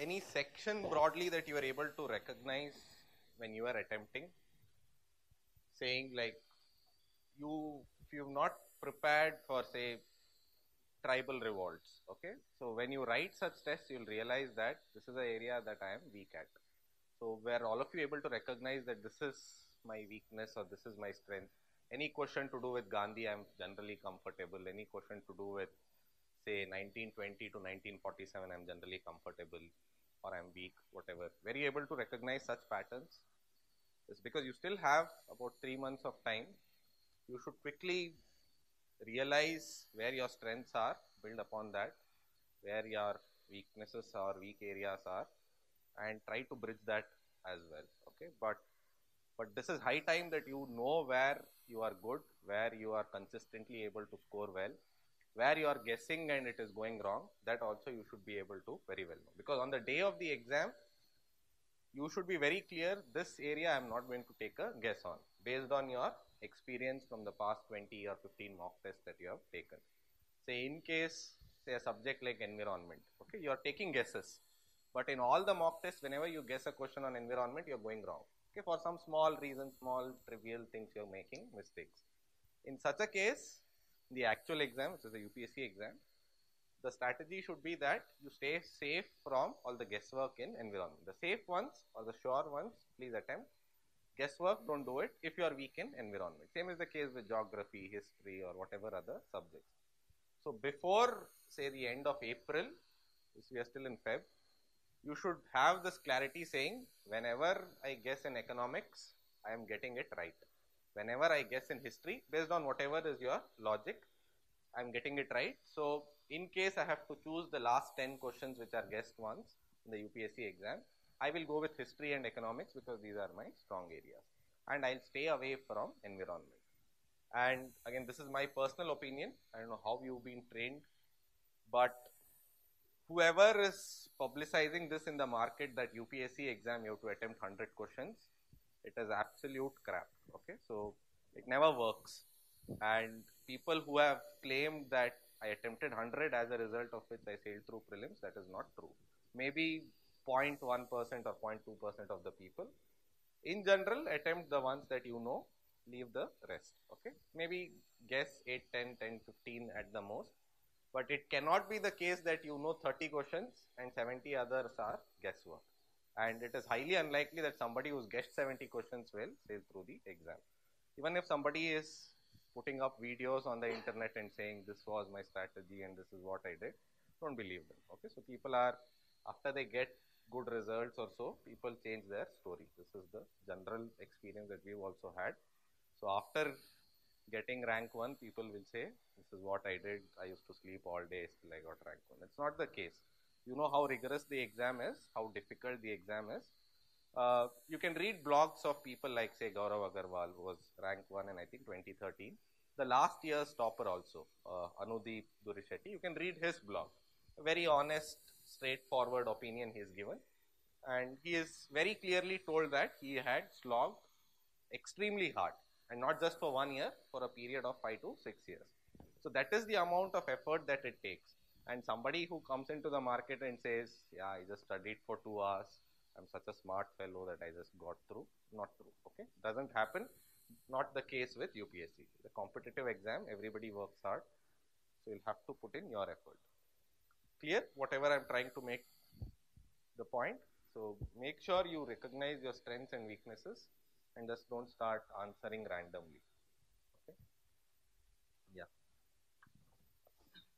any section broadly that you are able to recognize when you are attempting? Saying like you, if you've not prepared for say tribal revolts, okay? So when you write such tests, you'll realize that this is the area that I am weak at. So were all of you able to recognize that this is my weakness or this is my strength? Any question to do with Gandhi, I'm generally comfortable. Any question to do with say 1920 to 1947, I'm generally comfortable or I'm weak, whatever. You able to recognize such patterns? It's because you still have about three months of time. You should quickly realize where your strengths are, build upon that, where your weaknesses or weak areas are, and try to bridge that as well. Okay, but but this is high time that you know where you are good, where you are consistently able to score well, where you are guessing and it is going wrong. That also you should be able to very well know because on the day of the exam, you should be very clear. This area I am not going to take a guess on based on your experience from the past 20 or 15 mock tests that you have taken. Say in case say a subject like environment, okay, you are taking guesses but in all the mock tests, whenever you guess a question on environment, you're going wrong. Okay, for some small reason, small trivial things you're making mistakes. In such a case, the actual exam, which is the UPSC exam, the strategy should be that you stay safe from all the guesswork in environment. The safe ones or the sure ones, please attempt. Guesswork, don't do it if you are weak in environment. Same is the case with geography, history, or whatever other subjects. So before, say, the end of April, we are still in Feb, you should have this clarity saying whenever I guess in economics, I am getting it right. Whenever I guess in history, based on whatever is your logic, I am getting it right. So, in case I have to choose the last 10 questions which are guessed ones in the UPSC exam, I will go with history and economics because these are my strong areas. And I'll stay away from environment. And again, this is my personal opinion. I don't know how you've been trained, but whoever is publicizing this in the market that UPSC exam you have to attempt 100 questions, it is absolute crap. Okay, so it never works. And people who have claimed that I attempted 100 as a result of which I sailed through prelims, that is not true. Maybe 0.1% or 0.2% of the people. In general, attempt the ones that you know, leave the rest. Okay, maybe guess 8, 10, 10, 15 at the most but it cannot be the case that you know 30 questions and 70 others are guesswork. And it is highly unlikely that somebody who's guessed 70 questions will sail through the exam. Even if somebody is putting up videos on the internet and saying this was my strategy and this is what I did, don't believe them. Okay, so people are after they get good results or so, people change their story. This is the general experience that we've also had. So after getting rank 1, people will say, this is what I did, I used to sleep all day till I got rank 1. It's not the case. You know how rigorous the exam is, how difficult the exam is. Uh, you can read blogs of people like say Gaurav Agarwal who was rank 1 in I think 2013. The last year's topper also, uh, Anudeep Durishetty, you can read his blog. A very honest, straightforward opinion he is given. And he is very clearly told that he had slogged extremely hard and not just for one year, for a period of five to six years. So that is the amount of effort that it takes. And somebody who comes into the market and says, yeah, I just studied for two hours, I'm such a smart fellow that I just got through, not true, okay? Doesn't happen, not the case with UPSC. The competitive exam, everybody works hard, so you'll have to put in your effort. Clear? Whatever I'm trying to make the point. So make sure you recognize your strengths and weaknesses and just don't start answering randomly. Okay? Yeah. Oh.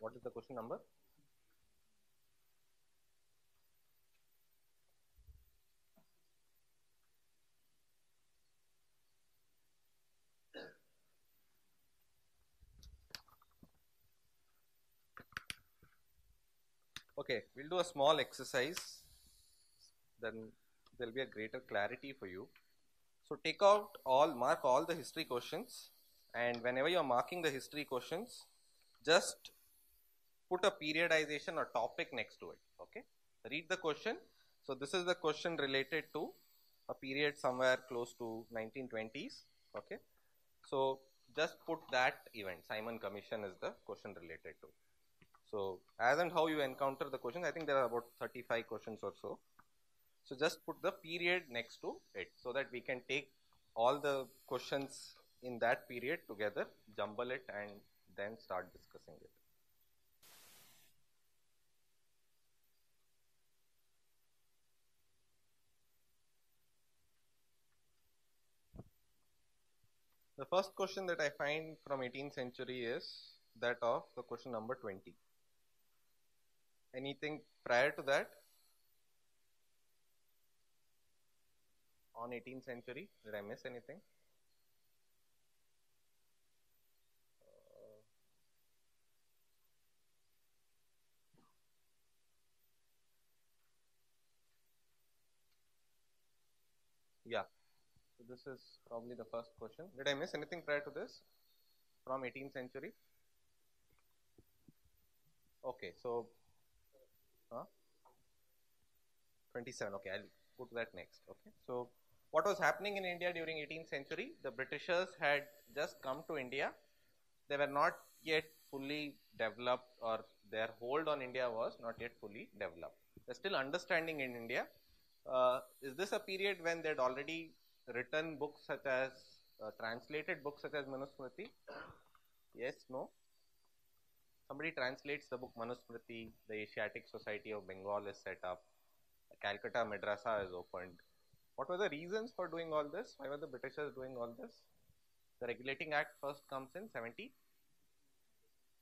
What is the question number? Okay, we'll do a small exercise. Then there will be a greater clarity for you. So take out all, mark all the history questions and whenever you are marking the history questions, just put a periodization or topic next to it, okay. Read the question. So this is the question related to a period somewhere close to 1920s, okay. So just put that event, Simon Commission is the question related to. So as and how you encounter the questions, I think there are about 35 questions or so. So just put the period next to it so that we can take all the questions in that period together, jumble it and then start discussing it. The first question that I find from 18th century is that of the question number 20. Anything prior to that? On 18th century, did I miss anything? Uh, yeah. So this is probably the first question. Did I miss anything prior to this from 18th century? Okay, so huh? 27. Okay, I'll go to that next. Okay, so what was happening in India during 18th century? The Britishers had just come to India. They were not yet fully developed, or their hold on India was not yet fully developed. They're still understanding in India. Uh, is this a period when they'd already written books such as uh, translated books such as Manusmriti? Yes, no. Somebody translates the book Manusmriti, the Asiatic Society of Bengal is set up, Calcutta Madrasa is opened. What were the reasons for doing all this? Why were the Britishers doing all this? The Regulating Act first comes in 70.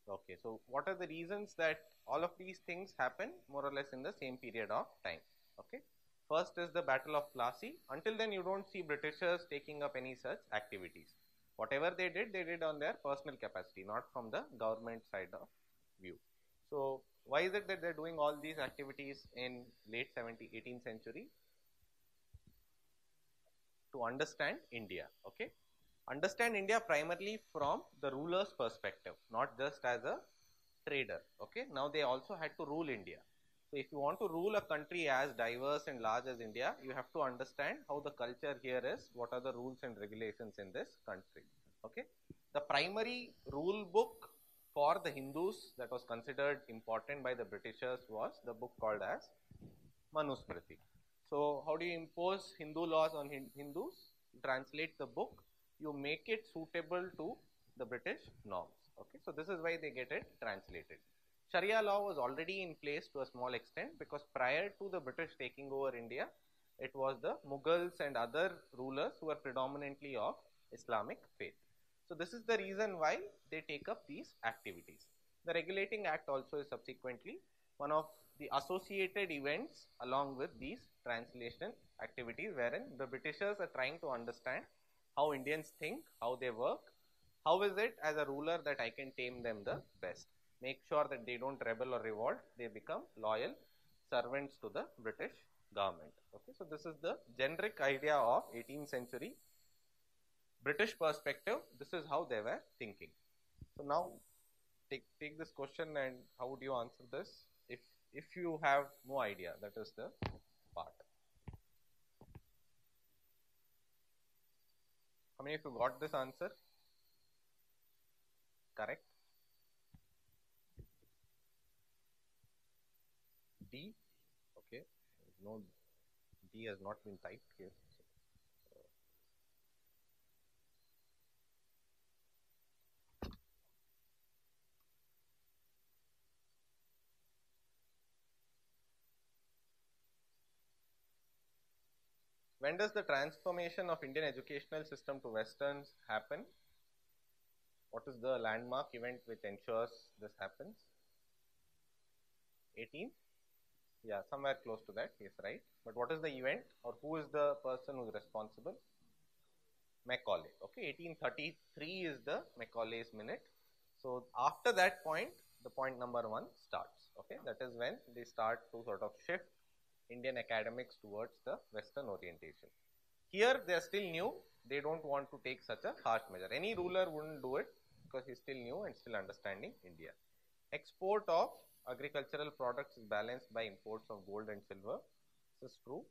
Okay, so what are the reasons that all of these things happen more or less in the same period of time? Okay. First is the Battle of Plassey. Until then, you don't see Britishers taking up any such activities. Whatever they did, they did on their personal capacity, not from the government side of view. So, why is it that they're doing all these activities in late 17th, 18th century? To understand India, okay? Understand India primarily from the ruler's perspective, not just as a trader, okay? Now, they also had to rule India. So if you want to rule a country as diverse and large as India, you have to understand how the culture here is, what are the rules and regulations in this country. Okay. The primary rule book for the Hindus that was considered important by the Britishers was the book called as Manusmriti. So how do you impose Hindu laws on Hindus? Translate the book, you make it suitable to the British norms. Okay. So this is why they get it translated. Sharia law was already in place to a small extent because prior to the British taking over India, it was the Mughals and other rulers who were predominantly of Islamic faith. So this is the reason why they take up these activities. The Regulating Act also is subsequently one of the associated events along with these translation activities wherein the Britishers are trying to understand how Indians think, how they work, how is it as a ruler that I can tame them the best make sure that they don't rebel or revolt, they become loyal servants to the British government. Okay, so this is the generic idea of 18th century British perspective. This is how they were thinking. So now take take this question and how would you answer this? If if you have no idea, that is the part. How many of you got this answer? Correct. D. Okay, no D has not been typed here. Uh. When does the transformation of Indian educational system to Westerns happen? What is the landmark event which ensures this happens? 18? Yeah, somewhere close to that, yes, right. But what is the event or who is the person who is responsible? Macaulay. Okay, 1833 is the Macaulay's minute. So after that point, the point number one starts. Okay, that is when they start to sort of shift Indian academics towards the Western orientation. Here they are still new, they don't want to take such a harsh measure. Any ruler wouldn't do it because he's still new and still understanding India. Export of agricultural products is balanced by imports of gold and silver. This is true.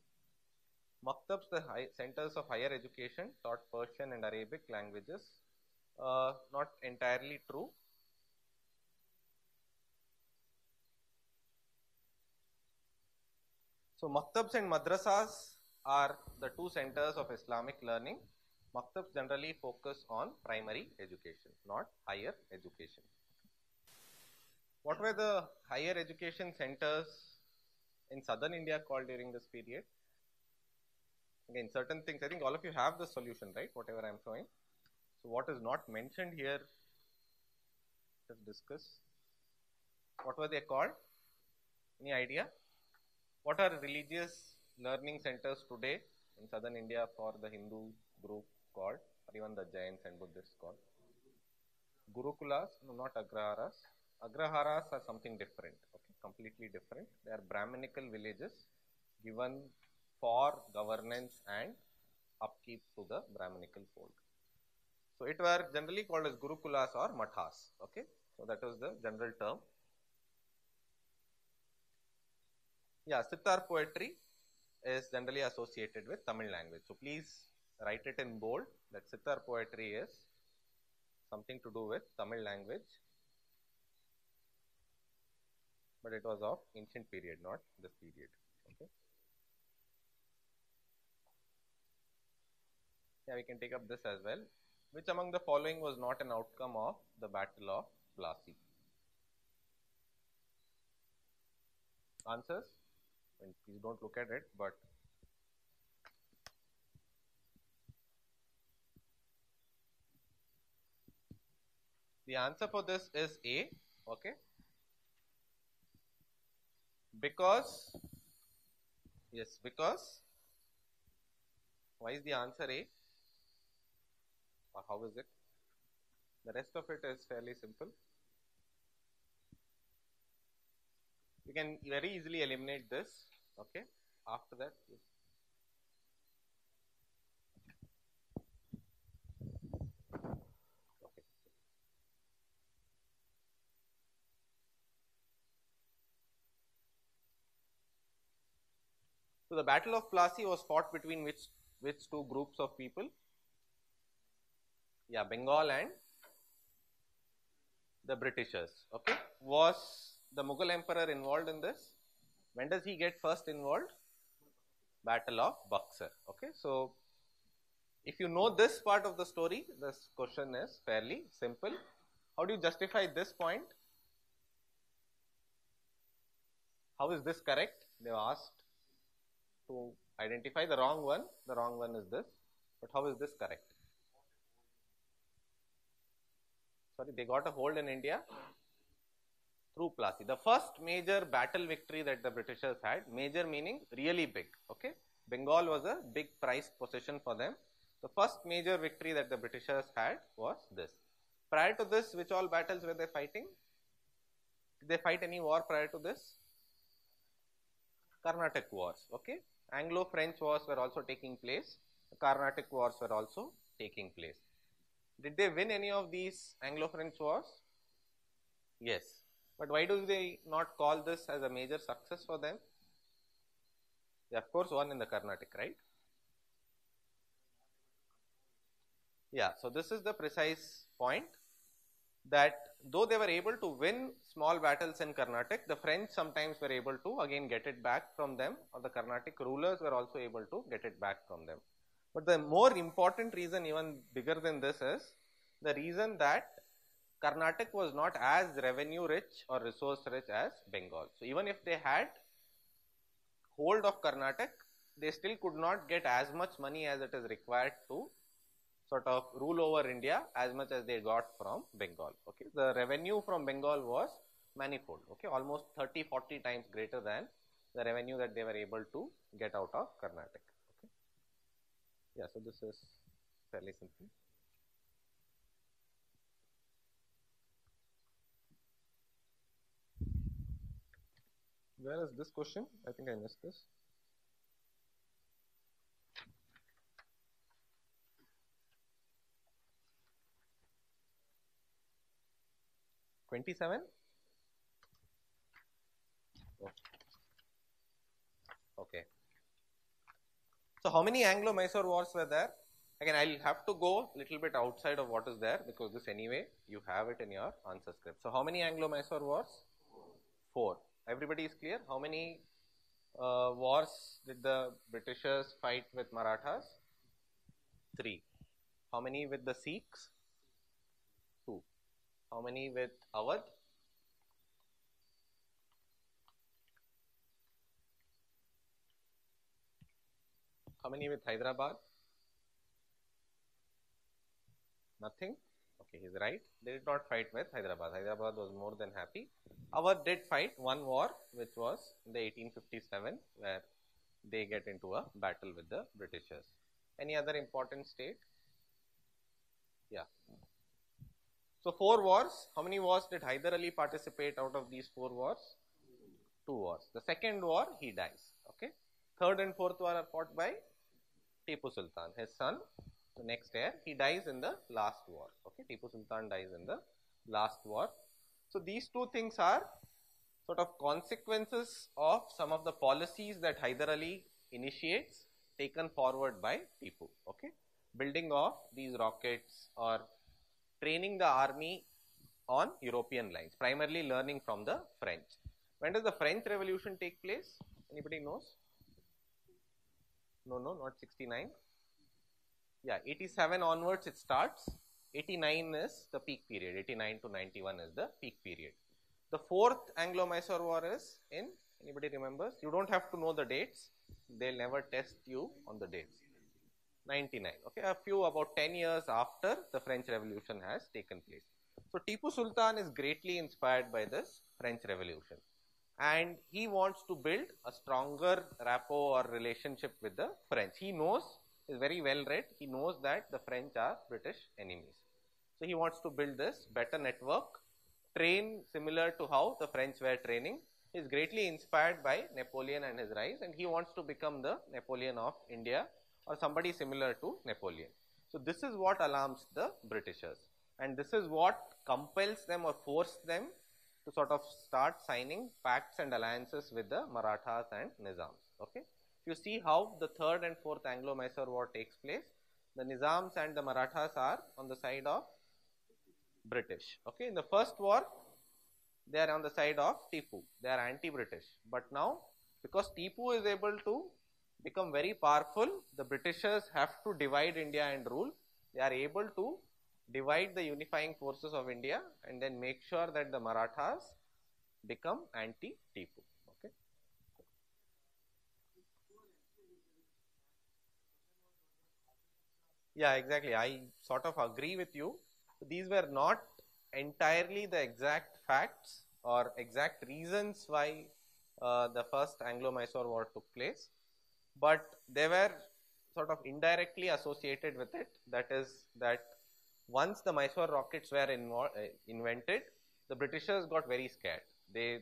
Maktabs, the high, centers of higher education, taught Persian and Arabic languages. Uh, not entirely true. So, maktabs and madrasas are the two centers of Islamic learning. Maktabs generally focus on primary education, not higher education. What were the higher education centers in southern India called during this period? Again, certain things, I think all of you have the solution, right? Whatever I am showing. So, what is not mentioned here, let's discuss. What were they called? Any idea? What are religious learning centers today in southern India for the Hindu group called, or even the Jains and Buddhists called? Gurukulas, no, not Agraharas. Agraharas are something different, okay, completely different. They are Brahminical villages given for governance and upkeep to the Brahminical fold. So, it were generally called as Gurukulas or Mathas, okay. So, that was the general term. Yeah, Sitar poetry is generally associated with Tamil language. So, please write it in bold that Sitar poetry is something to do with Tamil language, but it was of ancient period, not this period. Okay. Yeah, we can take up this as well. Which among the following was not an outcome of the Battle of Plassey? Answers? Please don't look at it, but the answer for this is A, okay? Because, yes, because, why is the answer A? Or how is it? The rest of it is fairly simple. You can very easily eliminate this, okay? After that, the Battle of Plassey was fought between which which two groups of people? Yeah, Bengal and the Britishers. Okay, was the Mughal emperor involved in this? When does he get first involved? Battle of Buxar. Okay, so if you know this part of the story, this question is fairly simple. How do you justify this point? How is this correct? They asked to identify the wrong one. The wrong one is this. But how is this correct? Sorry, they got a hold in India through Plassey. The first major battle victory that the Britishers had, major meaning really big. Okay, Bengal was a big prized possession for them. The first major victory that the Britishers had was this. Prior to this, which all battles were they fighting? Did they fight any war prior to this? Carnatic wars. Okay, Anglo-French wars were also taking place. Carnatic wars were also taking place. Did they win any of these Anglo-French wars? Yes. But why do they not call this as a major success for them? They of course won in the Carnatic, right? Yeah, so this is the precise point that though they were able to win small battles in Carnatic, the French sometimes were able to again get it back from them or the Carnatic rulers were also able to get it back from them. But the more important reason even bigger than this is the reason that Carnatic was not as revenue rich or resource rich as Bengal. So, even if they had hold of Carnatic, they still could not get as much money as it is required to sort of rule over India as much as they got from Bengal. Okay, the revenue from Bengal was manifold. Okay, almost 30, 40 times greater than the revenue that they were able to get out of Carnatic. Okay, yeah. So this is fairly simple. Where is this question? I think I missed this. 27? Okay. So how many Anglo-Mysore wars were there? Again, I'll have to go a little bit outside of what is there because this anyway, you have it in your answer script. So how many Anglo-Mysore wars? Four. Everybody is clear? How many uh, wars did the Britishers fight with Marathas? Three. How many with the Sikhs? How many with Awadh? How many with Hyderabad? Nothing? Okay, he's right. They did not fight with Hyderabad. Hyderabad was more than happy. Awadh did fight one war, which was in the 1857, where they get into a battle with the Britishers. Any other important state? Yeah. So, four wars. How many wars did Hyder Ali participate out of these four wars? Two wars. The second war, he dies. Okay. Third and fourth war are fought by Tipu Sultan, his son, the next heir. He dies in the last war. Okay. Tipu Sultan dies in the last war. So, these two things are sort of consequences of some of the policies that Hyder Ali initiates taken forward by Tipu. Okay. Building of these rockets or training the army on European lines, primarily learning from the French. When does the French Revolution take place? Anybody knows? No, no, not 69. Yeah, 87 onwards it starts. 89 is the peak period. 89 to 91 is the peak period. The fourth Anglo-Mysore war is in, anybody remembers? You don't have to know the dates. They'll never test you on the dates. 99. Okay, a few about 10 years after the French Revolution has taken place. So Tipu Sultan is greatly inspired by this French Revolution and he wants to build a stronger rapport or relationship with the French. He knows, is very well read, he knows that the French are British enemies. So he wants to build this better network, train similar to how the French were training. He is greatly inspired by Napoleon and his rise and he wants to become the Napoleon of India or somebody similar to Napoleon. So this is what alarms the Britishers and this is what compels them or forces them to sort of start signing pacts and alliances with the Marathas and Nizams. Okay. If you see how the third and fourth Anglo-Mysore war takes place, the Nizams and the Marathas are on the side of British. Okay. In the first war, they are on the side of Tipu. They are anti-British. But now, because Tipu is able to become very powerful, the Britishers have to divide India and rule. They are able to divide the unifying forces of India and then make sure that the Marathas become anti-Tipu. Okay. Yeah, exactly. I sort of agree with you. These were not entirely the exact facts or exact reasons why uh, the first Anglo-Mysore war took place but they were sort of indirectly associated with it. That is that once the Mysore rockets were uh, invented, the Britishers got very scared. They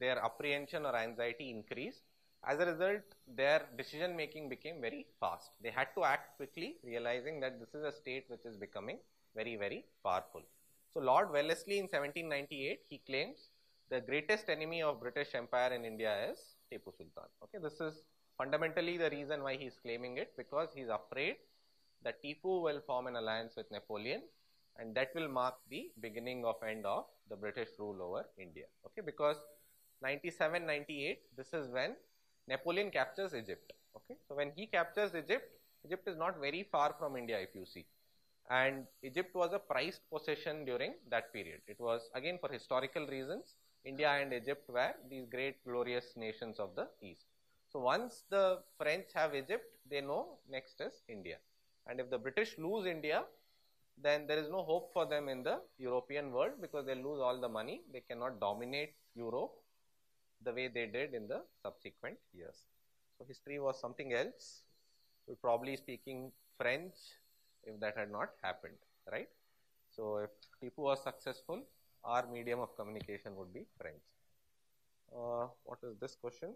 their apprehension or anxiety increased. As a result, their decision making became very fast. They had to act quickly, realizing that this is a state which is becoming very, very powerful. So, Lord Wellesley in 1798, he claims the greatest enemy of British Empire in India is Tipu Sultan. Okay, this is fundamentally the reason why he is claiming it because he is afraid that Tipu will form an alliance with Napoleon and that will mark the beginning of end of the British rule over India. Okay, because 97, 98, this is when Napoleon captures Egypt. Okay, so when he captures Egypt, Egypt is not very far from India if you see. And Egypt was a prized possession during that period. It was again for historical reasons, India and Egypt were these great glorious nations of the East. So once the French have Egypt, they know next is India. And if the British lose India, then there is no hope for them in the European world because they lose all the money. They cannot dominate Europe the way they did in the subsequent years. So history was something else. We're probably speaking French if that had not happened, right? So if Tipu was successful, our medium of communication would be French. Uh, what is this question?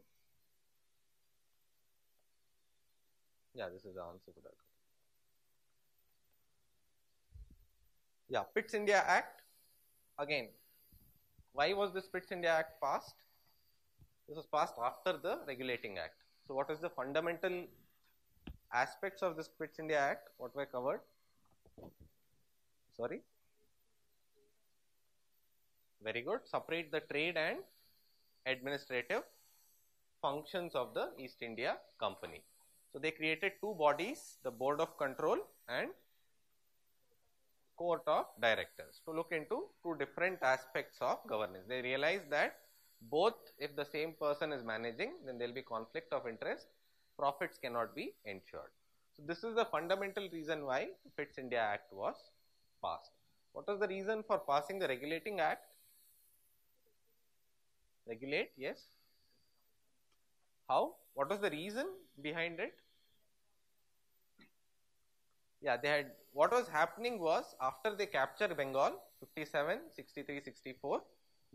Yeah, this is the answer to that. Yeah, Pitt's India Act. Again, why was the Pitt's India Act passed? This was passed after the Regulating Act. So, what is the fundamental aspects of this Pitt's India Act? What were covered? Sorry? Very good. Separate the trade and administrative functions of the East India Company. So, they created two bodies, the Board of Control and Court of Directors to look into two different aspects of governance. They realized that both if the same person is managing, then there will be conflict of interest, profits cannot be ensured. So, this is the fundamental reason why Pitt's India Act was passed. What was the reason for passing the Regulating Act? Regulate, yes. How? What was the reason behind it? Yeah, they had, what was happening was after they capture Bengal, 57, 63, 64,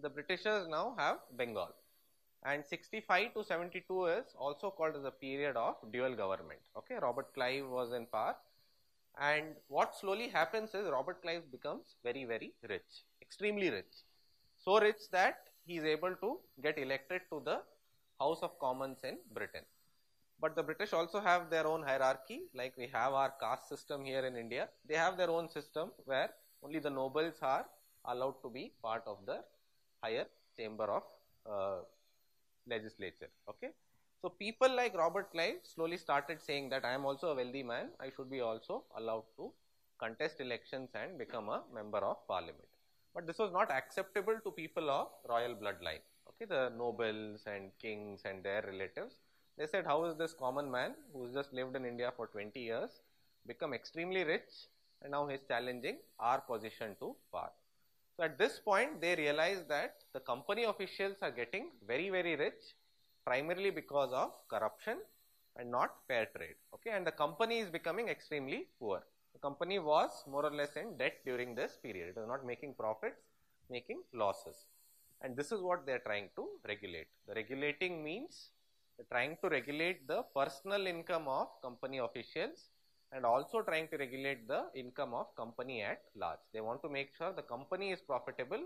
the Britishers now have Bengal. And 65 to 72 is also called as a period of dual government. Okay, Robert Clive was in power. And what slowly happens is Robert Clive becomes very, very rich, extremely rich. So rich that he is able to get elected to the House of Commons in Britain. But the British also have their own hierarchy, like we have our caste system here in India. They have their own system where only the nobles are allowed to be part of the higher chamber of uh, legislature. Okay. So people like Robert Clive slowly started saying that I am also a wealthy man, I should be also allowed to contest elections and become a member of parliament. But this was not acceptable to people of royal bloodline, okay, the nobles and kings and their relatives. They said, how is this common man who has just lived in India for 20 years become extremely rich and now he is challenging our position to power. So at this point, they realized that the company officials are getting very, very rich primarily because of corruption and not fair trade. Okay, and the company is becoming extremely poor. The company was more or less in debt during this period. It was not making profits, making losses. And this is what they are trying to regulate. The regulating means trying to regulate the personal income of company officials and also trying to regulate the income of company at large. They want to make sure the company is profitable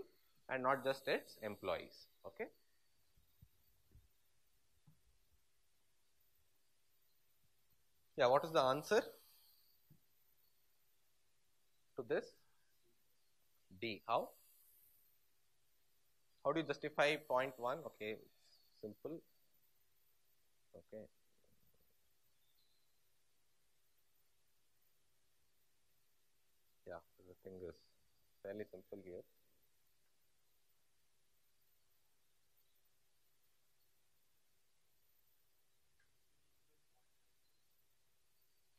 and not just its employees. Okay. Yeah, what is the answer to this? D. How? How do you justify point 1? Okay, simple. Okay. Yeah, the thing is fairly simple here.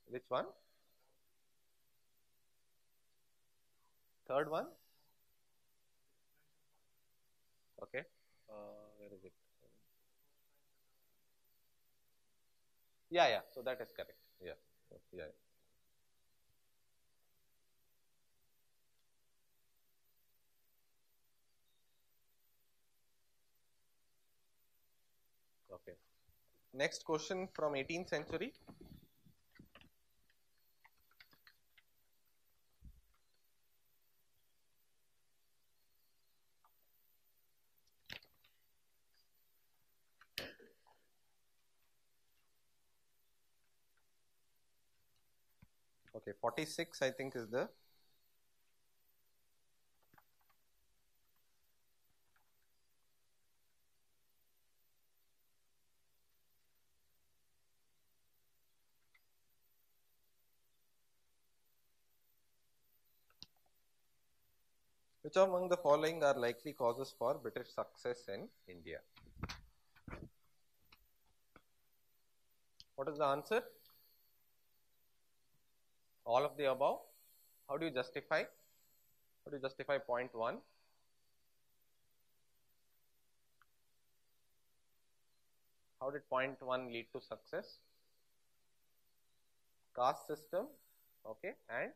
Which one? Third one? Okay. Uh, where is it? Yeah, yeah. So that is correct. Yeah. Yeah. Okay. Next question from 18th century. Okay, 46 I think is the Which among the following are likely causes for British success in India? What is the answer? All of the above. How do you justify? How do you justify point 1? How did point 1 lead to success? Caste system, okay, and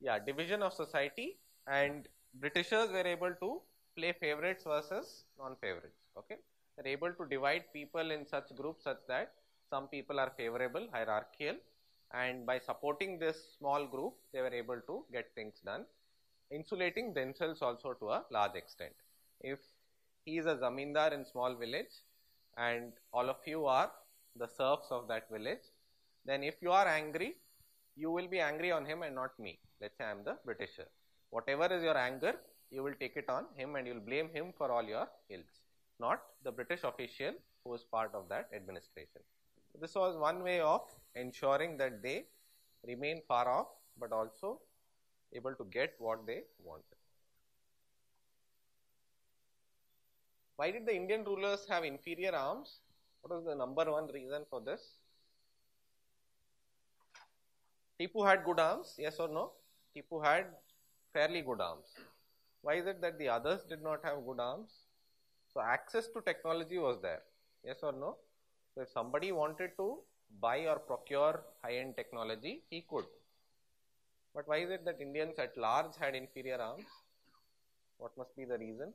yeah, division of society and Britishers were able to play favorites versus non-favorites, okay. They are able to divide people in such groups such that some people are favorable, hierarchical and by supporting this small group, they were able to get things done, insulating themselves also to a large extent. If he is a zamindar in small village and all of you are the serfs of that village, then if you are angry, you will be angry on him and not me. Let's say I am the Britisher. Whatever is your anger, you will take it on him and you will blame him for all your ills, not the British official who was part of that administration. This was one way of ensuring that they remain far off, but also able to get what they wanted. Why did the Indian rulers have inferior arms? What was the number one reason for this? Tipu had good arms, yes or no? Tipu had fairly good arms. Why is it that the others did not have good arms? So, access to technology was there, yes or no? So, if somebody wanted to buy or procure high end technology, he could. But why is it that Indians at large had inferior arms? What must be the reason?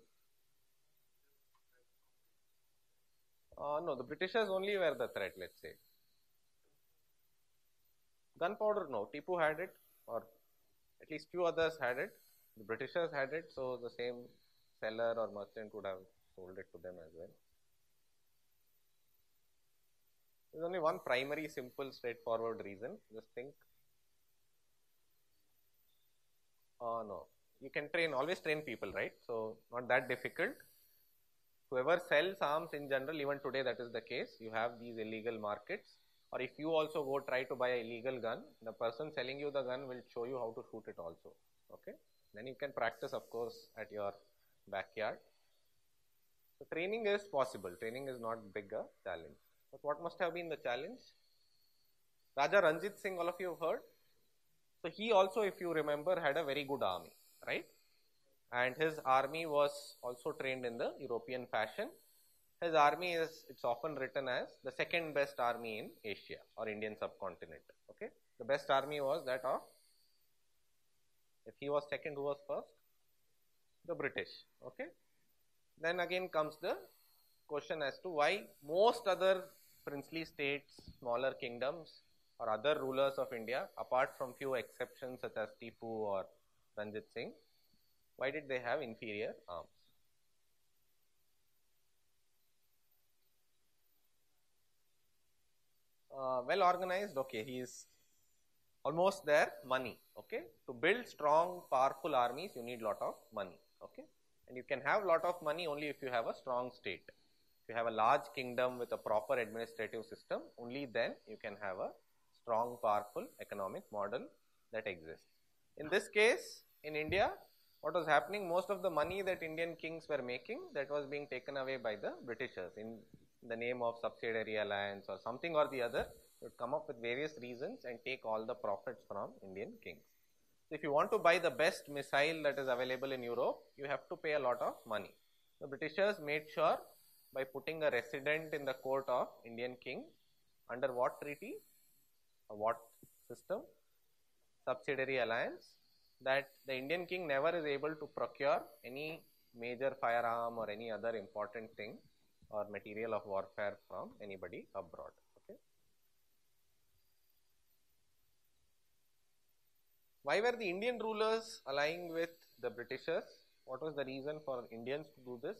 Uh, no, the Britishers only were the threat, let's say. Gunpowder, no. Tipu had it, or at least few others had it. The Britishers had it, so the same seller or merchant would have sold it to them as well. There's only one primary, simple, straightforward reason. Just think. Oh, no. You can train, always train people, right? So, not that difficult. Whoever sells arms in general, even today that is the case, you have these illegal markets. Or if you also go try to buy a illegal gun, the person selling you the gun will show you how to shoot it also. Okay? Then you can practice, of course, at your backyard. So, training is possible. Training is not bigger challenge. But what must have been the challenge? Raja Ranjit Singh, all of you have heard. So he also, if you remember, had a very good army, right? And his army was also trained in the European fashion. His army is, it's often written as the second best army in Asia or Indian subcontinent. Okay, the best army was that of. If he was second, who was first? The British. Okay. Then again comes the question as to why most other princely states, smaller kingdoms, or other rulers of India, apart from few exceptions such as Tipu or Ranjit Singh, why did they have inferior arms? Uh, well organized, okay, he is almost there, money, okay. To build strong, powerful armies, you need lot of money, okay. And you can have a lot of money only if you have a strong state. If you have a large kingdom with a proper administrative system, only then you can have a strong, powerful economic model that exists. In this case, in India, what was happening, most of the money that Indian kings were making, that was being taken away by the Britishers in the name of subsidiary alliance or something or the other, would come up with various reasons and take all the profits from Indian kings. If you want to buy the best missile that is available in Europe, you have to pay a lot of money. The Britishers made sure by putting a resident in the court of Indian king under what treaty? what system? Subsidiary alliance that the Indian king never is able to procure any major firearm or any other important thing or material of warfare from anybody abroad. Okay. Why were the Indian rulers allying with the Britishers? What was the reason for Indians to do this?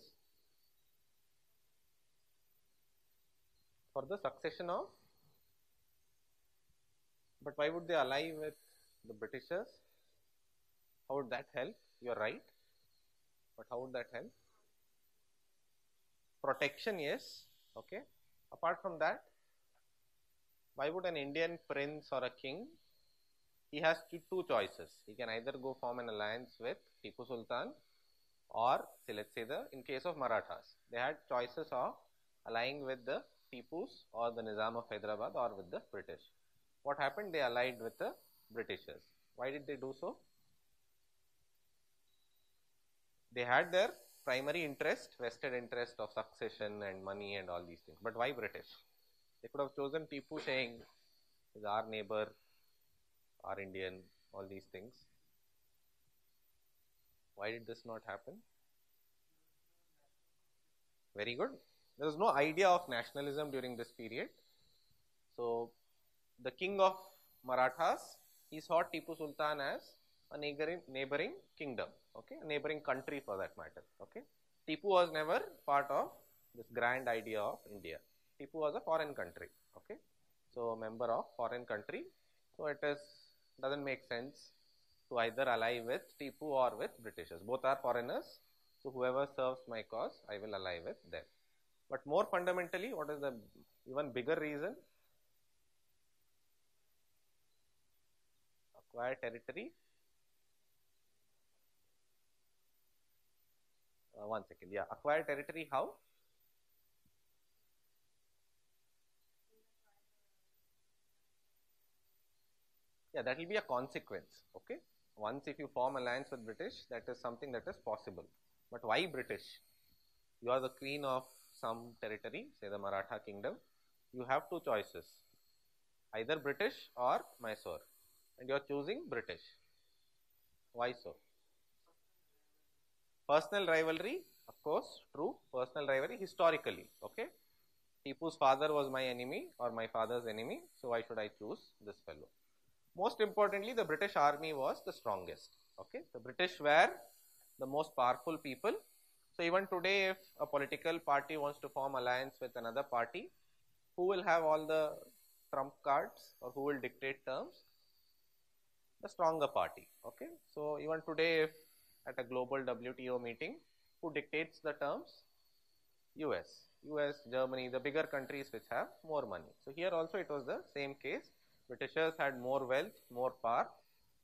For the succession of, but why would they ally with the Britishers? How would that help? You are right, but how would that help? Protection, yes, okay. Apart from that, why would an Indian prince or a king he has two choices. He can either go form an alliance with Tipu Sultan or say let's say the in case of Marathas, they had choices of allying with the Tipus or the Nizam of Hyderabad or with the British. What happened? They allied with the Britishers. Why did they do so? They had their primary interest, vested interest of succession and money and all these things. But why British? They could have chosen Tipu saying, is our neighbor, our Indian, all these things. Why did this not happen? Very good. There was no idea of nationalism during this period. So, the king of Marathas, he saw Tipu Sultan as a neighboring, neighboring kingdom, okay, a neighboring country for that matter, okay. Tipu was never part of this grand idea of India. Tipu was a foreign country, okay. So, a member of foreign country. So, it is doesn't make sense to either ally with Tipu or with Britishers. Both are foreigners. So, whoever serves my cause, I will ally with them. But more fundamentally, what is the even bigger reason? Acquire territory. Uh, one second, yeah, acquire territory how? Yeah, that will be a consequence, okay. Once if you form alliance with British, that is something that is possible. But why British? You are the queen of some territory, say the Maratha kingdom. You have two choices, either British or Mysore, and you are choosing British. Why so? Personal rivalry, of course, true. Personal rivalry historically, okay. Tipu's father was my enemy or my father's enemy, so why should I choose this fellow? Most importantly, the British army was the strongest. Okay, the British were the most powerful people. So even today, if a political party wants to form alliance with another party, who will have all the trump cards or who will dictate terms? The stronger party. Okay, so even today, if at a global WTO meeting, who dictates the terms? US, US, Germany, the bigger countries which have more money. So here also it was the same case Britishers had more wealth, more power.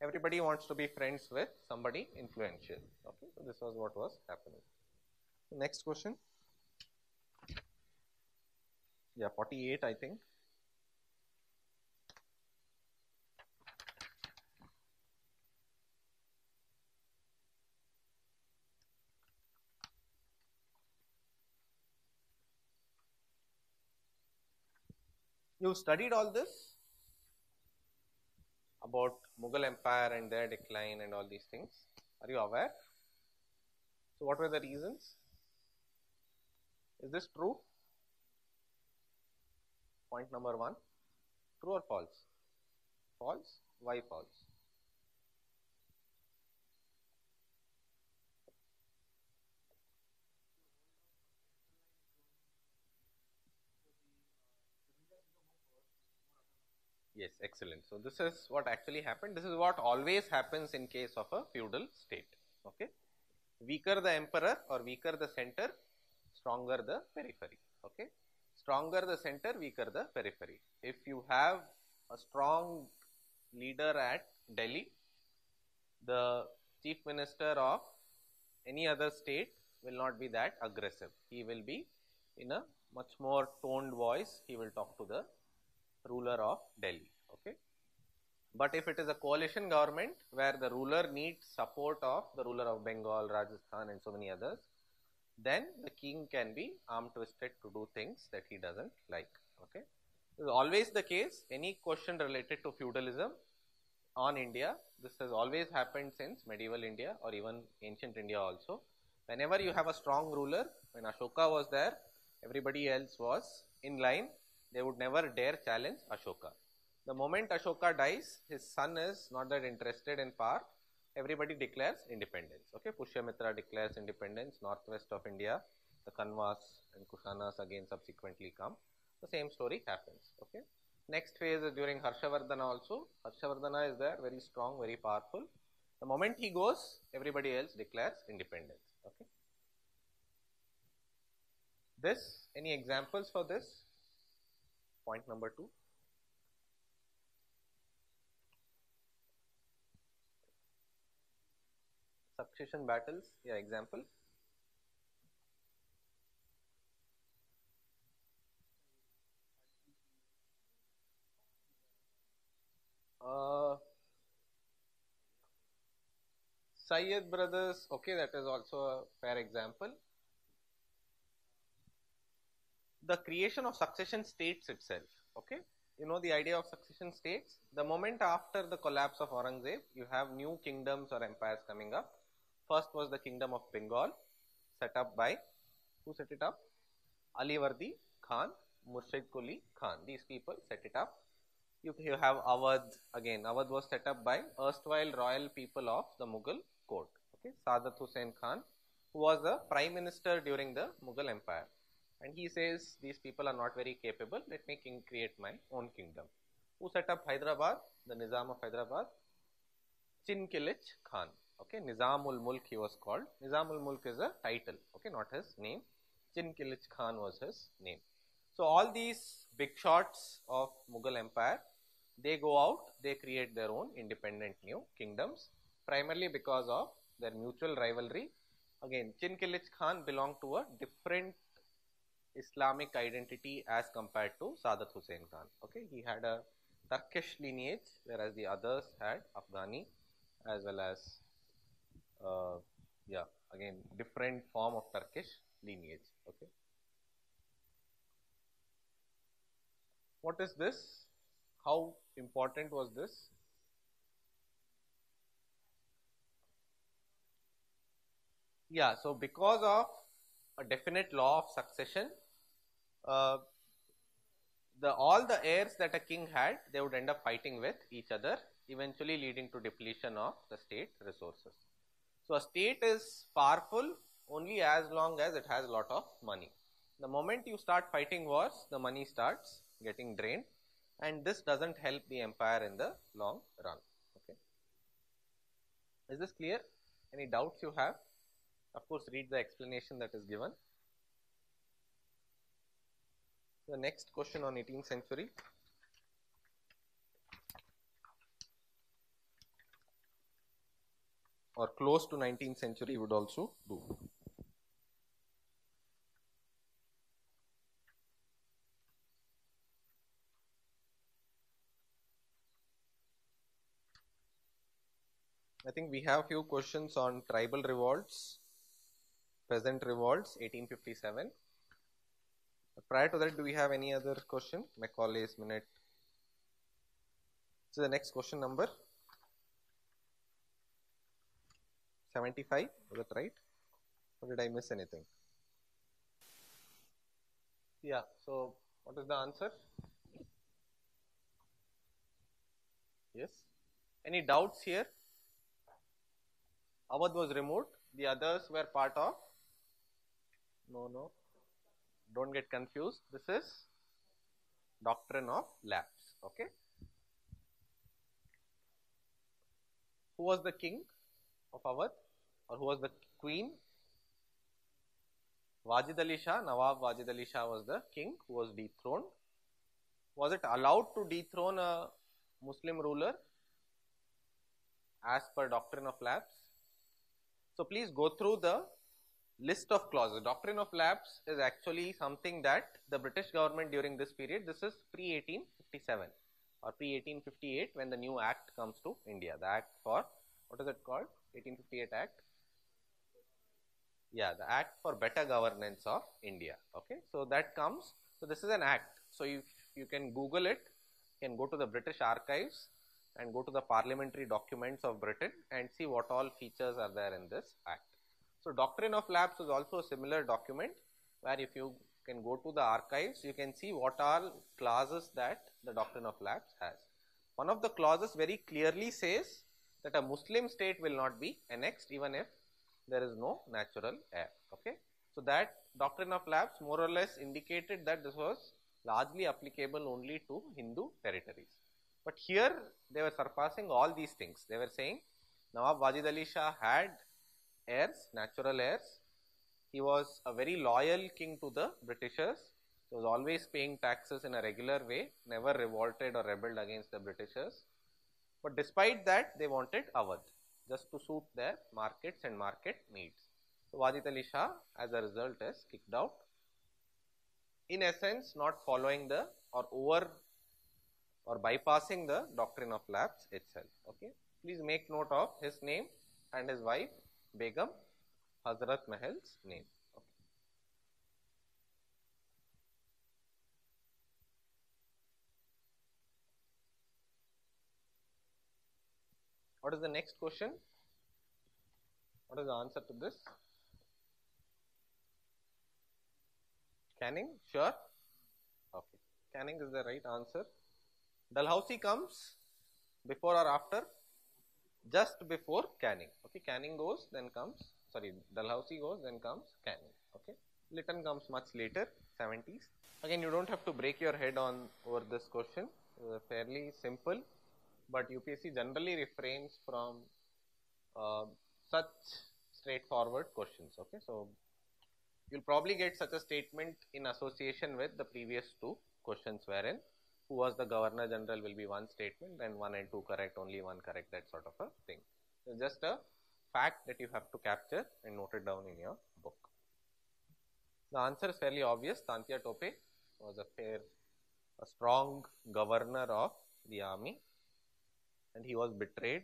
Everybody wants to be friends with somebody influential. Okay, so this was what was happening. Next question. Yeah, 48, I think. You studied all this? About Mughal Empire and their decline and all these things. Are you aware? So, what were the reasons? Is this true? Point number one true or false? False. Why false? Yes, excellent. So, this is what actually happened. This is what always happens in case of a feudal state. Okay. Weaker the emperor or weaker the center, stronger the periphery. Okay. Stronger the center, weaker the periphery. If you have a strong leader at Delhi, the chief minister of any other state will not be that aggressive. He will be in a much more toned voice, he will talk to the ruler of Delhi. Okay. But if it is a coalition government where the ruler needs support of the ruler of Bengal, Rajasthan and so many others, then the king can be arm twisted to do things that he doesn't like. Okay. This is always the case. Any question related to feudalism on India, this has always happened since medieval India or even ancient India also. Whenever you have a strong ruler, when Ashoka was there, everybody else was in line they would never dare challenge Ashoka. The moment Ashoka dies, his son is not that interested in power, everybody declares independence. Okay, Pushyamitra declares independence, northwest of India, the Kanvas and Kushanas again subsequently come. The same story happens. Okay. Next phase is during Harshavardhana also. Harshavardhana is there, very strong, very powerful. The moment he goes, everybody else declares independence. Okay. This, any examples for this? Point number 2. Succession battles, yeah, example. Uh, Syed brothers, okay, that is also a fair example. The creation of succession states itself. Okay, you know the idea of succession states. The moment after the collapse of Aurangzeb, you have new kingdoms or empires coming up. First was the kingdom of Bengal, set up by who set it up? Alivardi Khan, Murshid Quli Khan. These people set it up. you, you have Awadh again. Awadh was set up by erstwhile royal people of the Mughal court. Okay, Saadat Hussain Khan, who was the prime minister during the Mughal Empire, and he says these people are not very capable. Let me create my own kingdom. Who set up Hyderabad? The Nizam of Hyderabad, Chinkilich Khan. Okay, Nizamul Mulk he was called. Nizamul Mulk is a title. Okay, not his name. Chinkilich Khan was his name. So all these big shots of Mughal Empire, they go out, they create their own independent new kingdoms, primarily because of their mutual rivalry. Again, Chinkilich Khan belonged to a different Islamic identity as compared to Sadat Hussein Khan. Okay, he had a Turkish lineage, whereas the others had Afghani as well as, uh, yeah, again different form of Turkish lineage. Okay. What is this? How important was this? Yeah, so because of a definite law of succession, uh, the all the heirs that a king had, they would end up fighting with each other, eventually leading to depletion of the state resources. So a state is powerful only as long as it has a lot of money. The moment you start fighting wars, the money starts getting drained, and this doesn't help the empire in the long run. Okay. Is this clear? Any doubts you have? Of course, read the explanation that is given. The next question on 18th century. Or close to 19th century would also do. I think we have few questions on tribal revolts, peasant revolts, 1857. But prior to that, do we have any other question? Macaulay's minute. So the next question number 75, was that right? Or did I miss anything? Yeah, so what is the answer? Yes. Any doubts here? Awadh was removed, the others were part of. No, no. Don't get confused. This is doctrine of lapse. Okay. Who was the king of Awadh or who was the queen? Wajid Ali Shah, Nawab Wajid Ali Shah was the king who was dethroned. Was it allowed to dethrone a Muslim ruler as per doctrine of lapse? So please go through the list of clauses. Doctrine of lapse is actually something that the British government during this period, this is pre-1857 or pre-1858 when the new act comes to India. The act for, what is it called? 1858 act? Yeah, the act for better governance of India. Okay, so that comes, so this is an act. So if you can Google it, you can go to the British archives and go to the parliamentary documents of Britain and see what all features are there in this act. So doctrine of lapse is also a similar document where if you can go to the archives, you can see what are clauses that the doctrine of lapse has. One of the clauses very clearly says that a Muslim state will not be annexed even if there is no natural heir. Okay. So that doctrine of lapse more or less indicated that this was largely applicable only to Hindu territories. But here they were surpassing all these things. They were saying Nawab Wajid Ali Shah had heirs, natural heirs. He was a very loyal king to the Britishers. He was always paying taxes in a regular way, never revolted or rebelled against the Britishers. But despite that, they wanted Awadh just to suit their markets and market needs. So Wajid Ali Shah, as a result, is kicked out. In essence, not following the or over or bypassing the doctrine of lapse itself. Okay. Please make note of his name and his wife Begum Hazrat Mahal's name. Okay. What is the next question? What is the answer to this? Canning? Sure? Okay. Canning is the right answer. Dalhousie comes before or after? Just before Canning. Okay, Canning goes, then comes, sorry, Dalhousie goes, then comes Canning. Okay, Lytton comes much later, 70s. Again, you don't have to break your head on over this question. Uh, fairly simple, but UPSC generally refrains from uh, such straightforward questions. Okay, so you'll probably get such a statement in association with the previous two questions wherein who was the governor general will be one statement and one and two correct only one correct that sort of a thing. Just a fact that you have to capture and note it down in your book. The answer is fairly obvious. Tantia tope was a fair a strong governor of the army and he was betrayed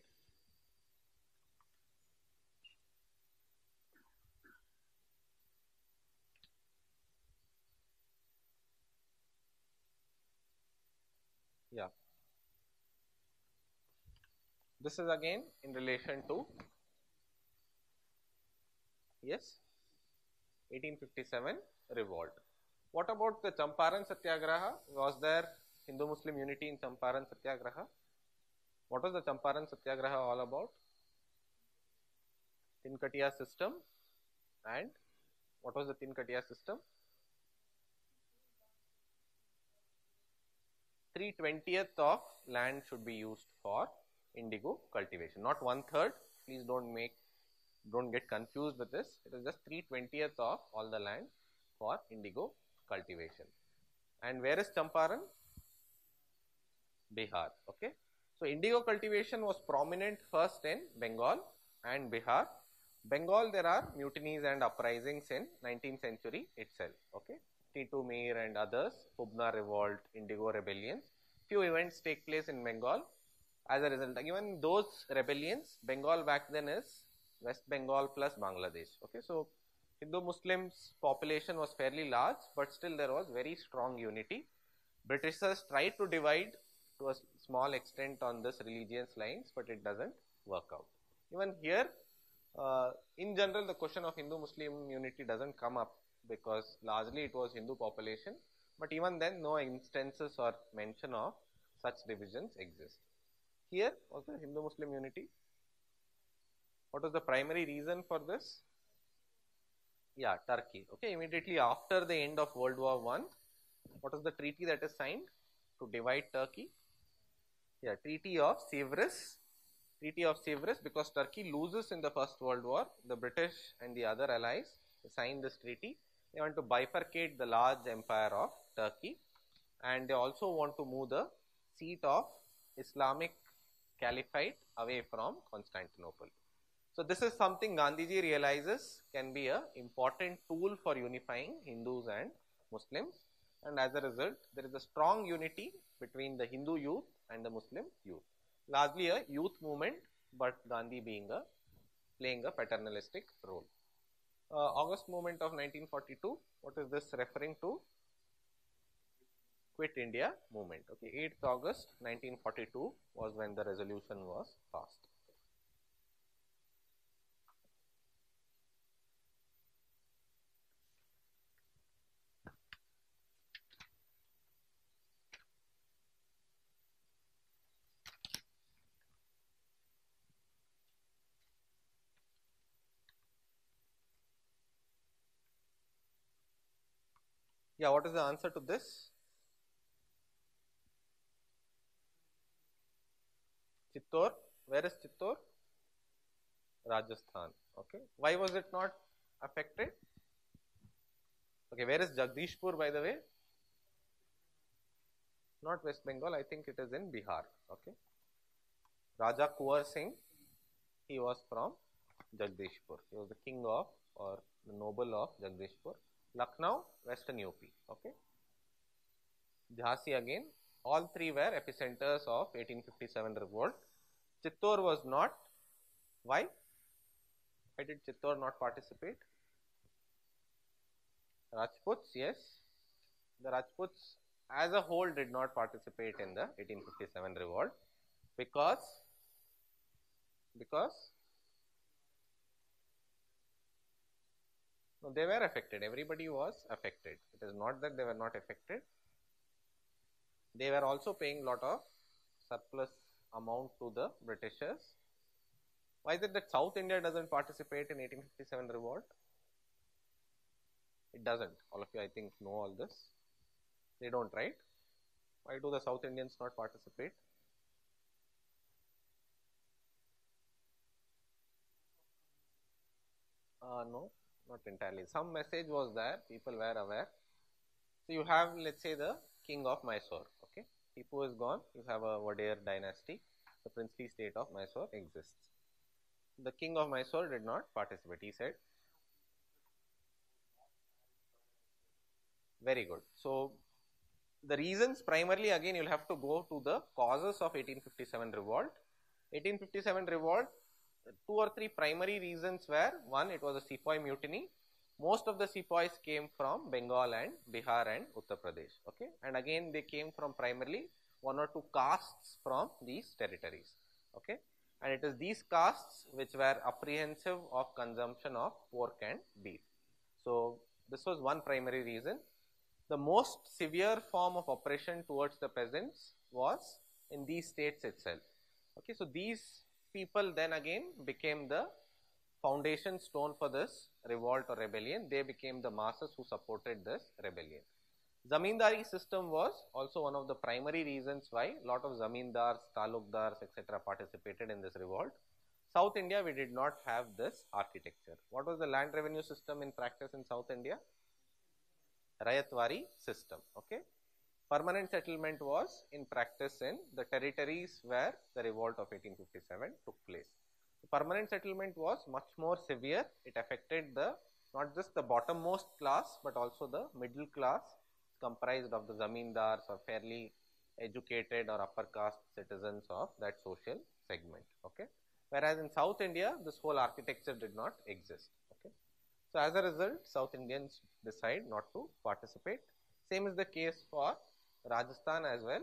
Yeah. This is again in relation to yes 1857 revolt. What about the Champaran Satyagraha? Was there Hindu Muslim unity in Champaran Satyagraha? What was the Champaran Satyagraha all about? Tinkathia system and what was the Tinkathia system? 3 20th of land should be used for indigo cultivation. Not one third please don't make don't get confused with this. It is just 3 20th of all the land for indigo cultivation. And where is champaran? Bihar okay? So indigo cultivation was prominent first in bengal and bihar. Bengal there are mutinies and uprisings in 19th century itself okay Titu Mir and others, Pabna revolt, Indigo rebellions. Few events take place in Bengal. As a result, even those rebellions, Bengal back then is West Bengal plus Bangladesh. Okay, so Hindu Muslims population was fairly large, but still there was very strong unity. Britishers tried to divide to a small extent on this religious lines, but it doesn't work out. Even here, uh, in general, the question of Hindu Muslim unity doesn't come up because largely it was Hindu population, but even then no instances or mention of such divisions exist. Here was the Hindu Muslim unity. What was the primary reason for this? Yeah, Turkey. Okay, immediately after the end of World War One, what was the treaty that is signed to divide Turkey? Yeah, Treaty of Sevres. Treaty of Sevres because Turkey loses in the First World War. The British and the other allies sign this treaty they want to bifurcate the large empire of Turkey and they also want to move the seat of Islamic Caliphate away from Constantinople. So, this is something Gandhiji realizes can be a important tool for unifying Hindus and Muslims and as a result there is a strong unity between the Hindu youth and the Muslim youth. Largely a youth movement but Gandhi being a playing a paternalistic role Uh, August movement of 1942. What is this referring to? Quit India movement. Okay, 8th August 1942 was when the resolution was passed. Yeah, what is the answer to this? Chittor, where is Chittor? Rajasthan. Okay, why was it not affected? Okay, where is Jagdishpur by the way? Not West Bengal, I think it is in Bihar. Okay, Raja Kuwar Singh, he was from Jagdishpur. He was the king of or the noble of Jagdishpur. Lucknow, Western UP. Okay. Jhansi again. All three were epicenters of 1857 revolt. Chittor was not. Why? Why did Chittor not participate? Rajputs, yes. The Rajputs as a whole did not participate in the 1857 revolt because because No, they were affected. Everybody was affected. It is not that they were not affected. they were also paying lot of surplus amount to the Britishers. Why is it that South India doesn't participate in 1857 revolt? It doesn't. All of you I think know all this. They don't, right? Why do the South Indians not participate? Uh, no, not entirely. Some message was there, people were aware. So you have, let's say, the king of Mysore. Okay, Tipu is gone. You have a Wadiyar dynasty. The princely state of Mysore exists. The king of Mysore did not participate. He said, very good. So the reasons primarily again you will have to go to the causes of 1857 revolt. 1857 revolt, two or three primary reasons were one, it was a sepoy mutiny. Most of the sepoys came from Bengal and Bihar and Uttar Pradesh. Okay, and again they came from primarily one or two castes from these territories. Okay, and it is these castes which were apprehensive of consumption of pork and beef. So this was one primary reason the most severe form of oppression towards the peasants was in these states itself. Okay, so these people then again became the foundation stone for this revolt or rebellion. They became the masses who supported this rebellion. Zamindari system was also one of the primary reasons why lot of zamindars, talukdars, etc. participated in this revolt. South India, we did not have this architecture. What was the land revenue system in practice in South India? Rayatwari system. Okay. Permanent settlement was in practice in the territories where the revolt of 1857 took place. The permanent settlement was much more severe. It affected the not just the bottommost class but also the middle class comprised of the zamindars or fairly educated or upper caste citizens of that social segment. Okay. Whereas in South India, this whole architecture did not exist. Okay. So, as a result South Indians decide not to participate. Same is the case for Rajasthan as well.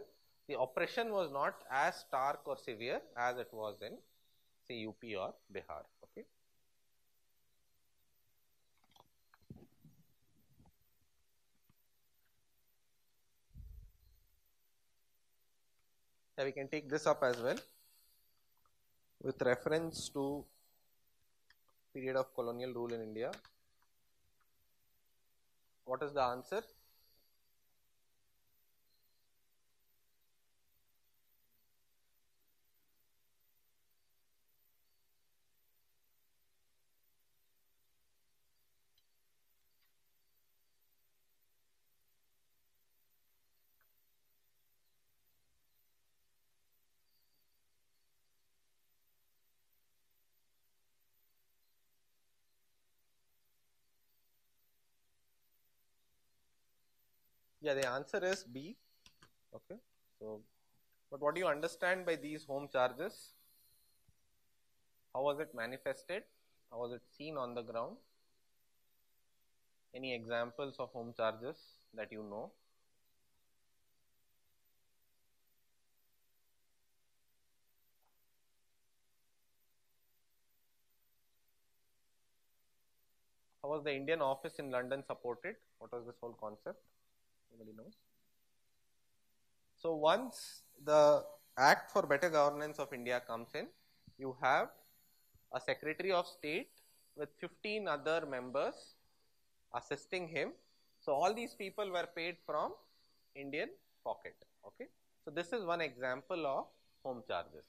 The oppression was not as stark or severe as it was in say UP or Bihar. Okay. Now we can take this up as well with reference to period of colonial rule in India what is the answer? Yeah, the answer is B. Okay. So, but what do you understand by these home charges? How was it manifested? How was it seen on the ground? Any examples of home charges that you know? How was the Indian office in London supported? What was this whole concept? Knows? So once the Act for Better Governance of India comes in, you have a Secretary of State with 15 other members assisting him. So all these people were paid from Indian pocket. Okay. So this is one example of home charges.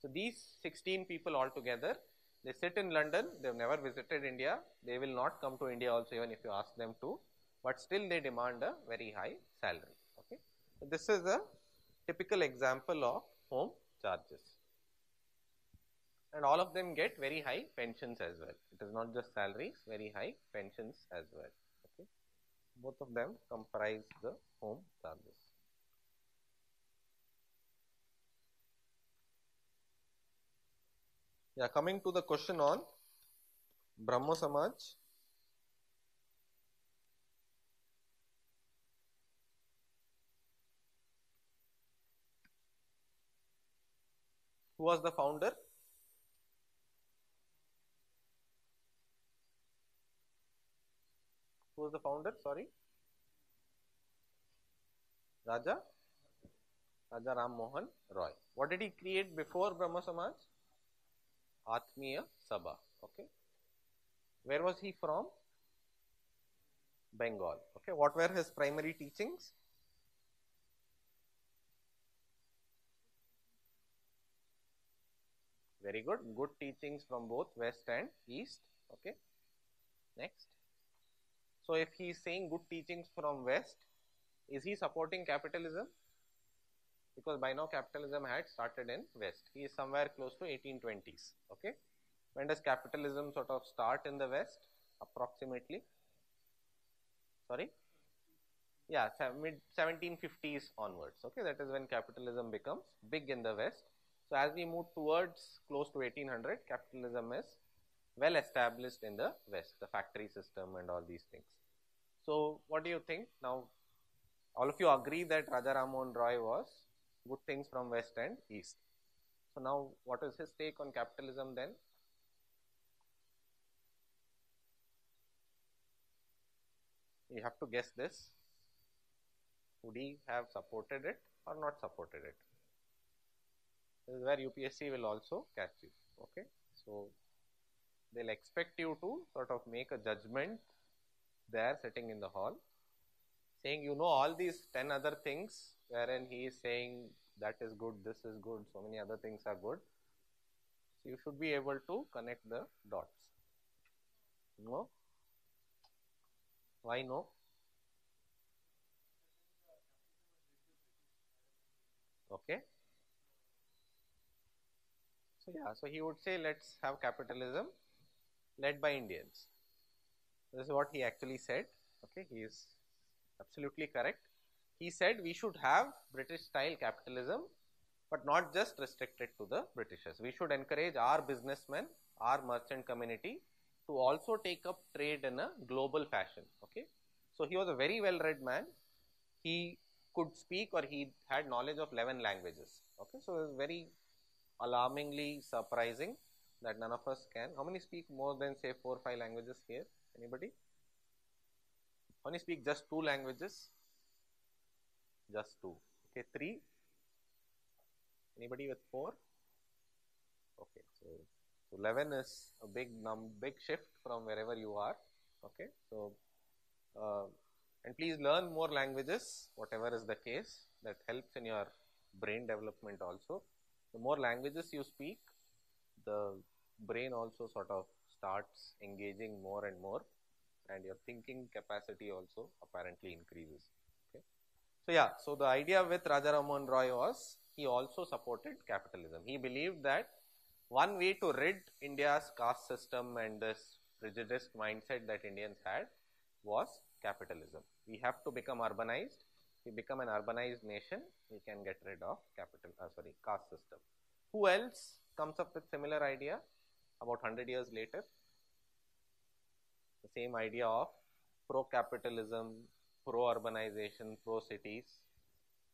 So these 16 people altogether, they sit in London, they have never visited India, they will not come to India also even if you ask them to but still they demand a very high salary. Okay. This is a typical example of home charges and all of them get very high pensions as well. It is not just salaries, very high pensions as well. Okay. Both of them comprise the home charges. Yeah, coming to the question on Brahmo Samaj. Who was the founder? Who was the founder? Sorry. Raja Raja Ram Mohan Roy. What did he create before Brahmo Samaj? Atmiya Sabha. Okay. Where was he from? Bengal. Okay. What were his primary teachings? Very good. Good teachings from both West and East. Okay. Next. So, if he is saying good teachings from West, is he supporting capitalism? Because by now capitalism had started in West. He is somewhere close to 1820s. Okay. When does capitalism sort of start in the West? Approximately. Sorry? Yeah, mid 1750s onwards. Okay, that is when capitalism becomes big in the West. So, as we move towards close to 1800, capitalism is well established in the West, the factory system and all these things. So, what do you think? Now, all of you agree that Raja Rammohan Roy was good things from West and East. So, now what is his take on capitalism then? You have to guess this. Would he have supported it or not supported it? Is where UPSC will also catch you. Okay. So, they'll expect you to sort of make a judgment there sitting in the hall saying you know all these 10 other things wherein he is saying that is good, this is good, so many other things are good. So, you should be able to connect the dots. No? Why no? Okay. So, yeah, so he would say let's have capitalism led by Indians. This is what he actually said. Okay, he is absolutely correct. He said we should have British style capitalism, but not just restricted to the Britishers. We should encourage our businessmen, our merchant community to also take up trade in a global fashion. Okay, so he was a very well read man. He could speak or he had knowledge of 11 languages. Okay, so it was very alarmingly surprising that none of us can. How many speak more than say 4 or 5 languages here? Anybody? How many speak just 2 languages? Just 2. Okay, 3? Anybody with 4? Okay, so, so 11 is a big num big shift from wherever you are. Okay, so uh, and please learn more languages, whatever is the case, that helps in your brain development also. The more languages you speak, the brain also sort of starts engaging more and more and your thinking capacity also apparently increases. Okay. So, yeah, so the idea with Raja Rammohan Roy was he also supported capitalism. He believed that one way to rid India's caste system and this prejudiced mindset that Indians had was capitalism. We have to become urbanized. We become an urbanized nation, we can get rid of capital, uh, sorry, caste system. Who else comes up with similar idea about 100 years later? The same idea of pro-capitalism, pro-urbanization, pro-cities.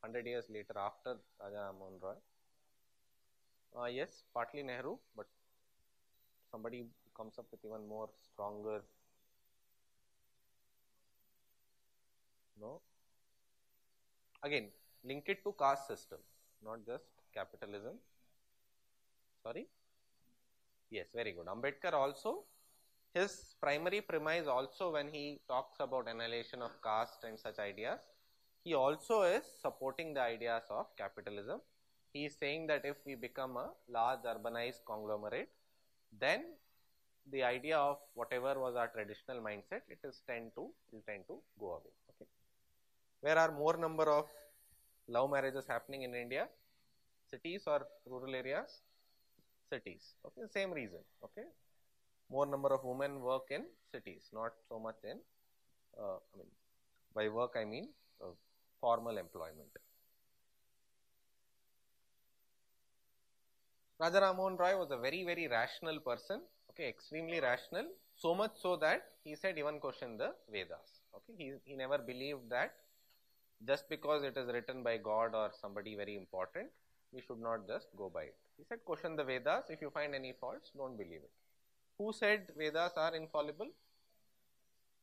100 years later after Raja Rammohan Roy. Uh, yes, partly Nehru, but somebody comes up with even more stronger no again link it to caste system not just capitalism. Sorry? Yes very good. Ambedkar also his primary premise also when he talks about annihilation of caste and such ideas he also is supporting the ideas of capitalism. He is saying that if we become a large urbanized conglomerate then the idea of whatever was our traditional mindset it is tend to will tend to go away where are more number of love marriages happening in India? Cities or rural areas? Cities. Okay, same reason. Okay, more number of women work in cities, not so much in. Uh, I mean, by work I mean uh, formal employment. Raja Rammohan Roy was a very very rational person. Okay, extremely rational. So much so that he said even question the Vedas. Okay, he he never believed that just because it is written by God or somebody very important, we should not just go by it. He said, question the Vedas. If you find any faults, don't believe it. Who said Vedas are infallible?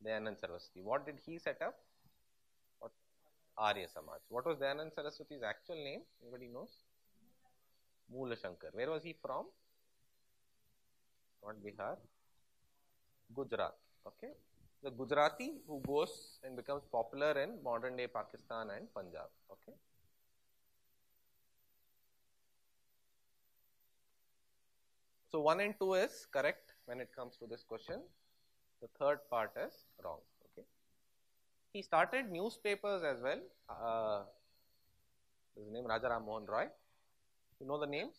Dayanand Saraswati. What did he set up? What? Arya Samaj. What was Dayanand Saraswati's actual name? Anybody knows? Moola Shankar. Where was he from? Not Bihar. Gujarat. Okay. The Gujarati who goes and becomes popular in modern day Pakistan and Punjab. Okay. So 1 and 2 is correct when it comes to this question. The third part is wrong. Okay. He started newspapers as well. Uh, his name Raja Ram Mohan Roy. You know the names?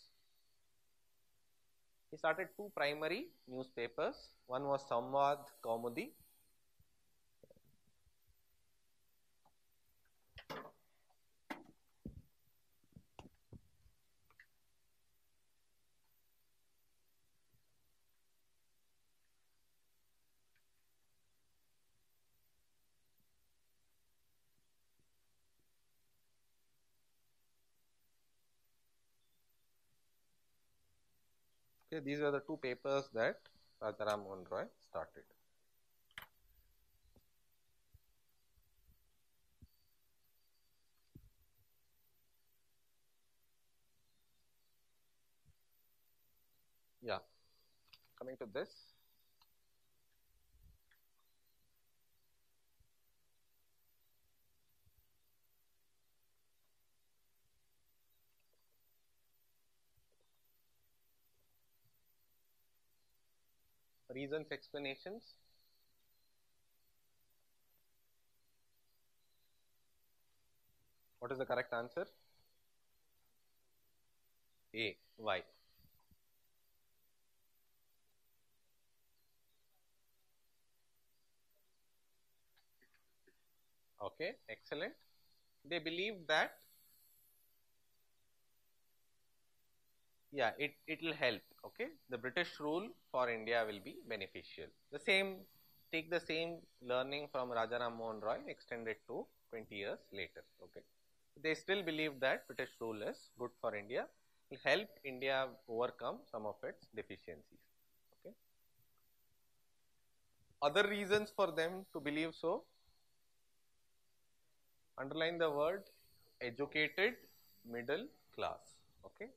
He started two primary newspapers. One was Samvad Kaumudi. Okay, these are the two papers that Raja Ram Mohan Roy started. Yeah, coming to this. Reasons, explanations. What is the correct answer? A. Why? Okay, excellent. They believe that yeah, it, it will help, okay. The British rule for India will be beneficial. The same, take the same learning from Raja Ram Mohan Roy, extend it to 20 years later, okay. They still believe that British rule is good for India, will help India overcome some of its deficiencies, okay. Other reasons for them to believe so, underline the word educated middle class, okay.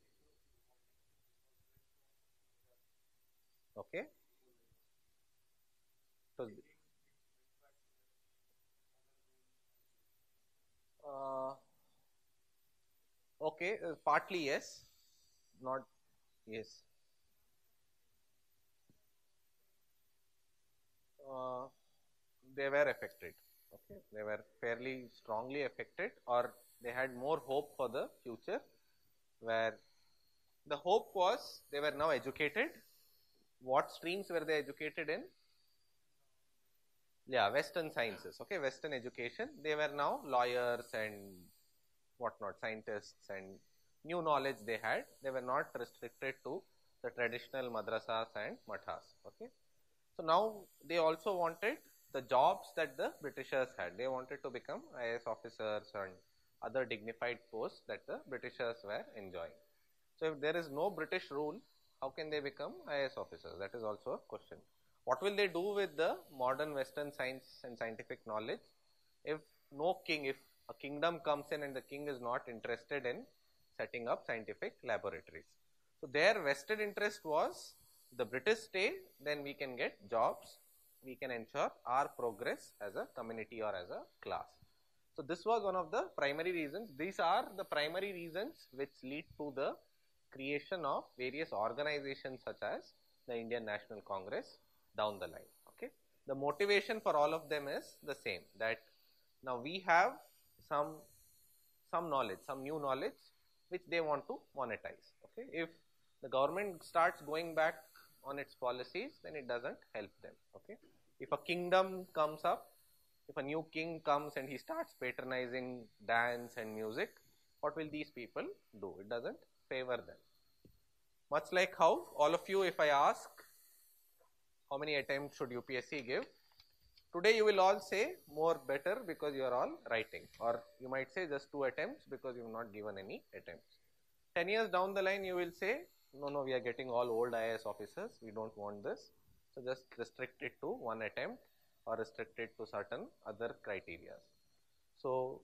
Okay. So, uh, okay, uh, partly yes, not yes. Uh, they were affected. Okay, they were fairly strongly affected, or they had more hope for the future, where the hope was they were now educated what streams were they educated in? Yeah, Western sciences, okay, Western education. They were now lawyers and whatnot, scientists and new knowledge they had. They were not restricted to the traditional madrasas and mathas, okay. So now they also wanted the jobs that the Britishers had. They wanted to become IAS officers and other dignified posts that the Britishers were enjoying. So if there is no British rule, how can they become IAS officers? That is also a question. What will they do with the modern Western science and scientific knowledge if no king, if a kingdom comes in and the king is not interested in setting up scientific laboratories? So their vested interest was the British stay, then we can get jobs, we can ensure our progress as a community or as a class. So this was one of the primary reasons. These are the primary reasons which lead to the creation of various organizations such as the Indian National Congress down the line. Okay. The motivation for all of them is the same that now we have some some knowledge, some new knowledge which they want to monetize. Okay. If the government starts going back on its policies, then it doesn't help them. Okay. If a kingdom comes up, if a new king comes and he starts patronizing dance and music, what will these people do? It doesn't favor them. Much like how all of you, if I ask how many attempts should UPSC give, today you will all say more better because you are all writing or you might say just two attempts because you have not given any attempts. 10 years down the line you will say no, no, we are getting all old IAS officers, we don't want this. So just restrict it to one attempt or restrict it to certain other criteria. So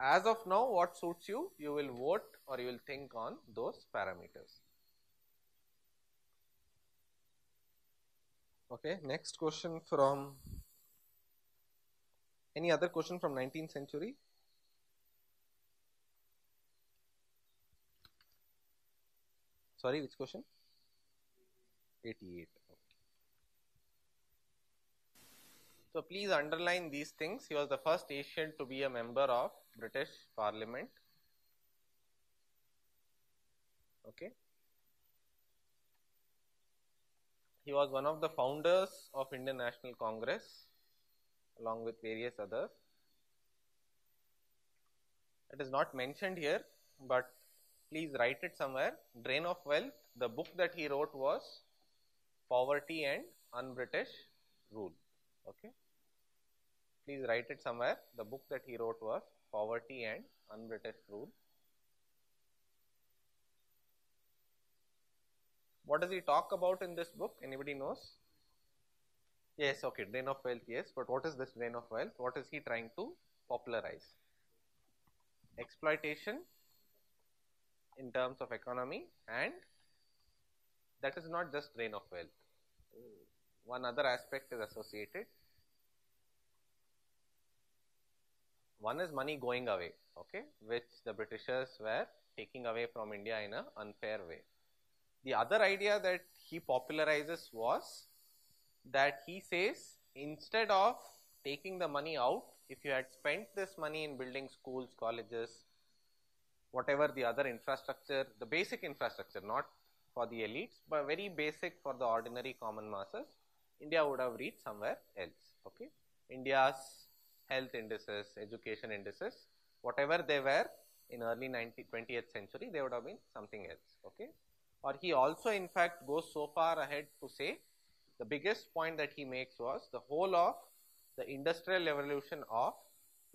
as of now what suits you, you will vote or you will think on those parameters. Okay, next question from any other question from 19th century? Sorry, which question? 88. So please underline these things. He was the first Asian to be a member of British Parliament. Okay. He was one of the founders of Indian National Congress along with various others. It is not mentioned here, but please write it somewhere. Drain of Wealth, the book that he wrote was Poverty and Un-British Rule. Okay. Please write it somewhere. The book that he wrote was Poverty and Un-British Rule. What does he talk about in this book? Anybody knows? Yes, okay, drain of wealth, yes. But what is this drain of wealth? What is he trying to popularize? Exploitation in terms of economy and that is not just drain of wealth. One other aspect is associated One is money going away, okay, which the Britishers were taking away from India in an unfair way. The other idea that he popularizes was that he says instead of taking the money out, if you had spent this money in building schools, colleges, whatever the other infrastructure, the basic infrastructure, not for the elites, but very basic for the ordinary common masses, India would have reached somewhere else. Okay, India's health indices, education indices, whatever they were in early 19th, 20th century, they would have been something else, okay. Or he also in fact goes so far ahead to say the biggest point that he makes was the whole of the industrial revolution of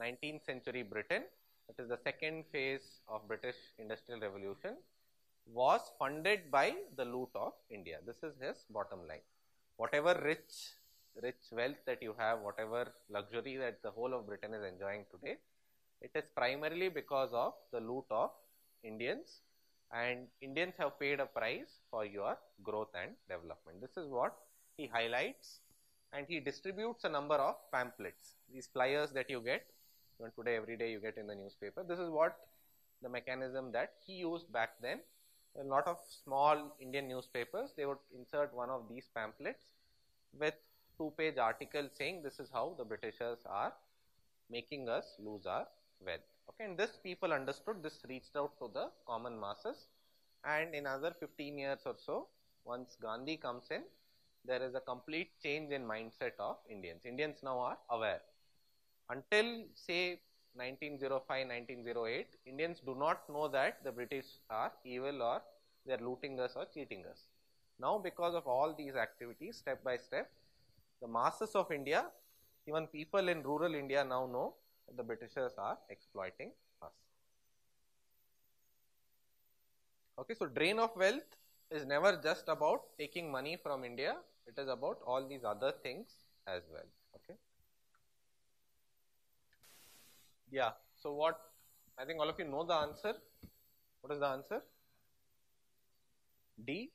19th century Britain, that is the second phase of British industrial revolution, was funded by the loot of India. This is his bottom line. Whatever rich rich wealth that you have, whatever luxury that the whole of Britain is enjoying today, it is primarily because of the loot of Indians and Indians have paid a price for your growth and development. This is what he highlights and he distributes a number of pamphlets, these flyers that you get, even today every day you get in the newspaper. This is what the mechanism that he used back then. A lot of small Indian newspapers, they would insert one of these pamphlets with two page article saying this is how the Britishers are making us lose our wealth. Okay, and this people understood, this reached out to the common masses and in another 15 years or so, once Gandhi comes in, there is a complete change in mindset of Indians. Indians now are aware. Until say 1905, 1908, Indians do not know that the British are evil or they are looting us or cheating us. Now because of all these activities, step by step, the masses of India, even people in rural India now know that the Britishers are exploiting us. Okay, so drain of wealth is never just about taking money from India, it is about all these other things as well. Okay. Yeah, so what I think all of you know the answer. What is the answer? D.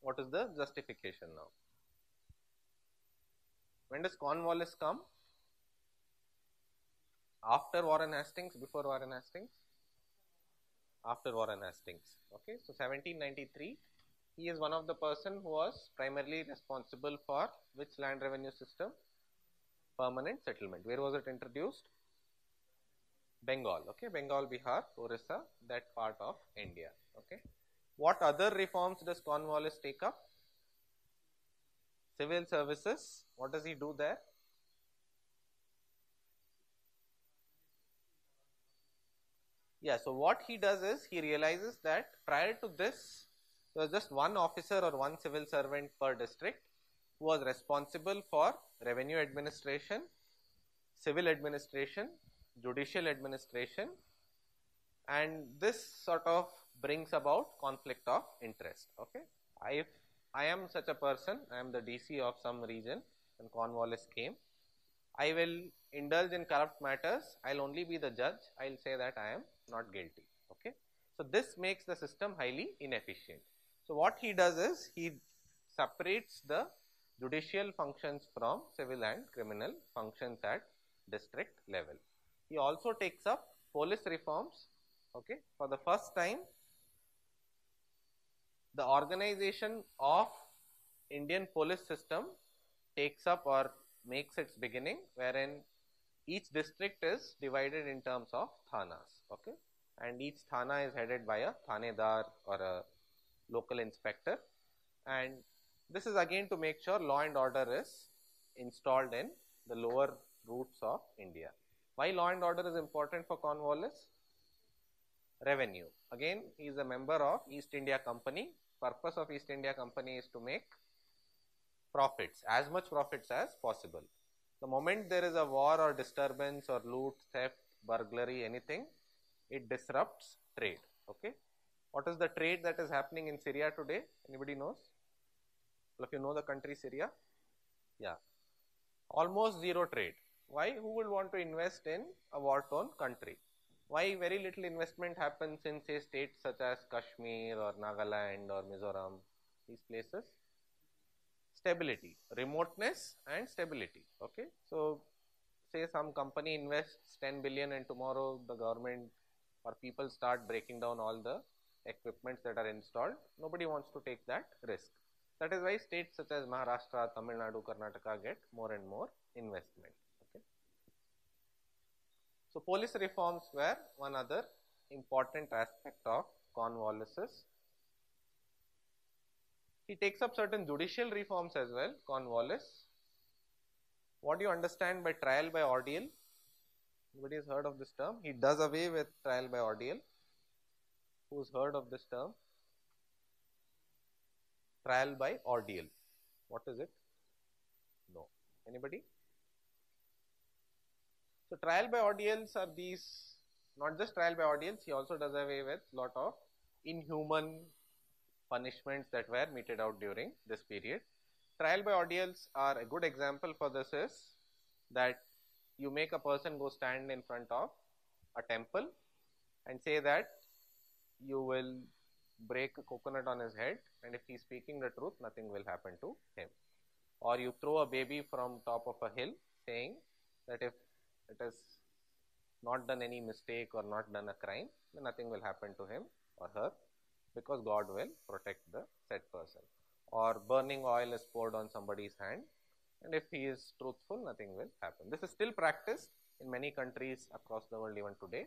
What is the justification now? When does Cornwallis come? After Warren Hastings, before Warren Hastings? After Warren Hastings. Okay, so 1793, he is one of the person who was primarily responsible for which land revenue system? Permanent settlement. Where was it introduced? Bengal. Okay, Bengal, Bihar, Orissa, that part of India. Okay. What other reforms does Cornwallis take up? Civil services, what does he do there? Yeah, so what he does is he realizes that prior to this, there was just one officer or one civil servant per district who was responsible for revenue administration, civil administration, judicial administration, and this sort of brings about conflict of interest. Okay, if I am such a person, I am the DC of some region and Cornwallis came. I will indulge in corrupt matters, I'll only be the judge, I'll say that I am not guilty. Okay. So, this makes the system highly inefficient. So, what he does is he separates the judicial functions from civil and criminal functions at district level. He also takes up police reforms. Okay. For the first time, the organization of Indian police system takes up or makes its beginning wherein each district is divided in terms of thanas okay and each thana is headed by a thanedar or a local inspector and this is again to make sure law and order is installed in the lower roots of India. Why law and order is important for Cornwallis? Revenue. Again, he is a member of East India Company. Purpose of East India Company is to make profits, as much profits as possible. The moment there is a war or disturbance or loot, theft, burglary, anything, it disrupts trade. Okay. What is the trade that is happening in Syria today? Anybody knows? All of you know the country Syria? Yeah. Almost zero trade. Why? Who will want to invest in a war-torn country? Why very little investment happens in say states such as Kashmir or Nagaland or Mizoram, these places? Stability, remoteness and stability. Okay. So, say some company invests 10 billion and tomorrow the government or people start breaking down all the equipments that are installed, nobody wants to take that risk. That is why states such as Maharashtra, Tamil Nadu, Karnataka get more and more investment. So, police reforms were one other important aspect of Cornwallis's. He takes up certain judicial reforms as well, Cornwallis. What do you understand by trial by ordeal? Anybody has heard of this term? He does away with trial by ordeal. Who's heard of this term? Trial by ordeal. What is it? No. Anybody? So, trial by ordeals are these, not just trial by ordeals, he also does away with lot of inhuman punishments that were meted out during this period. Trial by ordeals are a good example for this is that you make a person go stand in front of a temple and say that you will break a coconut on his head and if he is speaking the truth nothing will happen to him or you throw a baby from top of a hill saying that if it has not done any mistake or not done a crime then nothing will happen to him or her because God will protect the said person or burning oil is poured on somebody's hand and if he is truthful nothing will happen. This is still practiced in many countries across the world even today.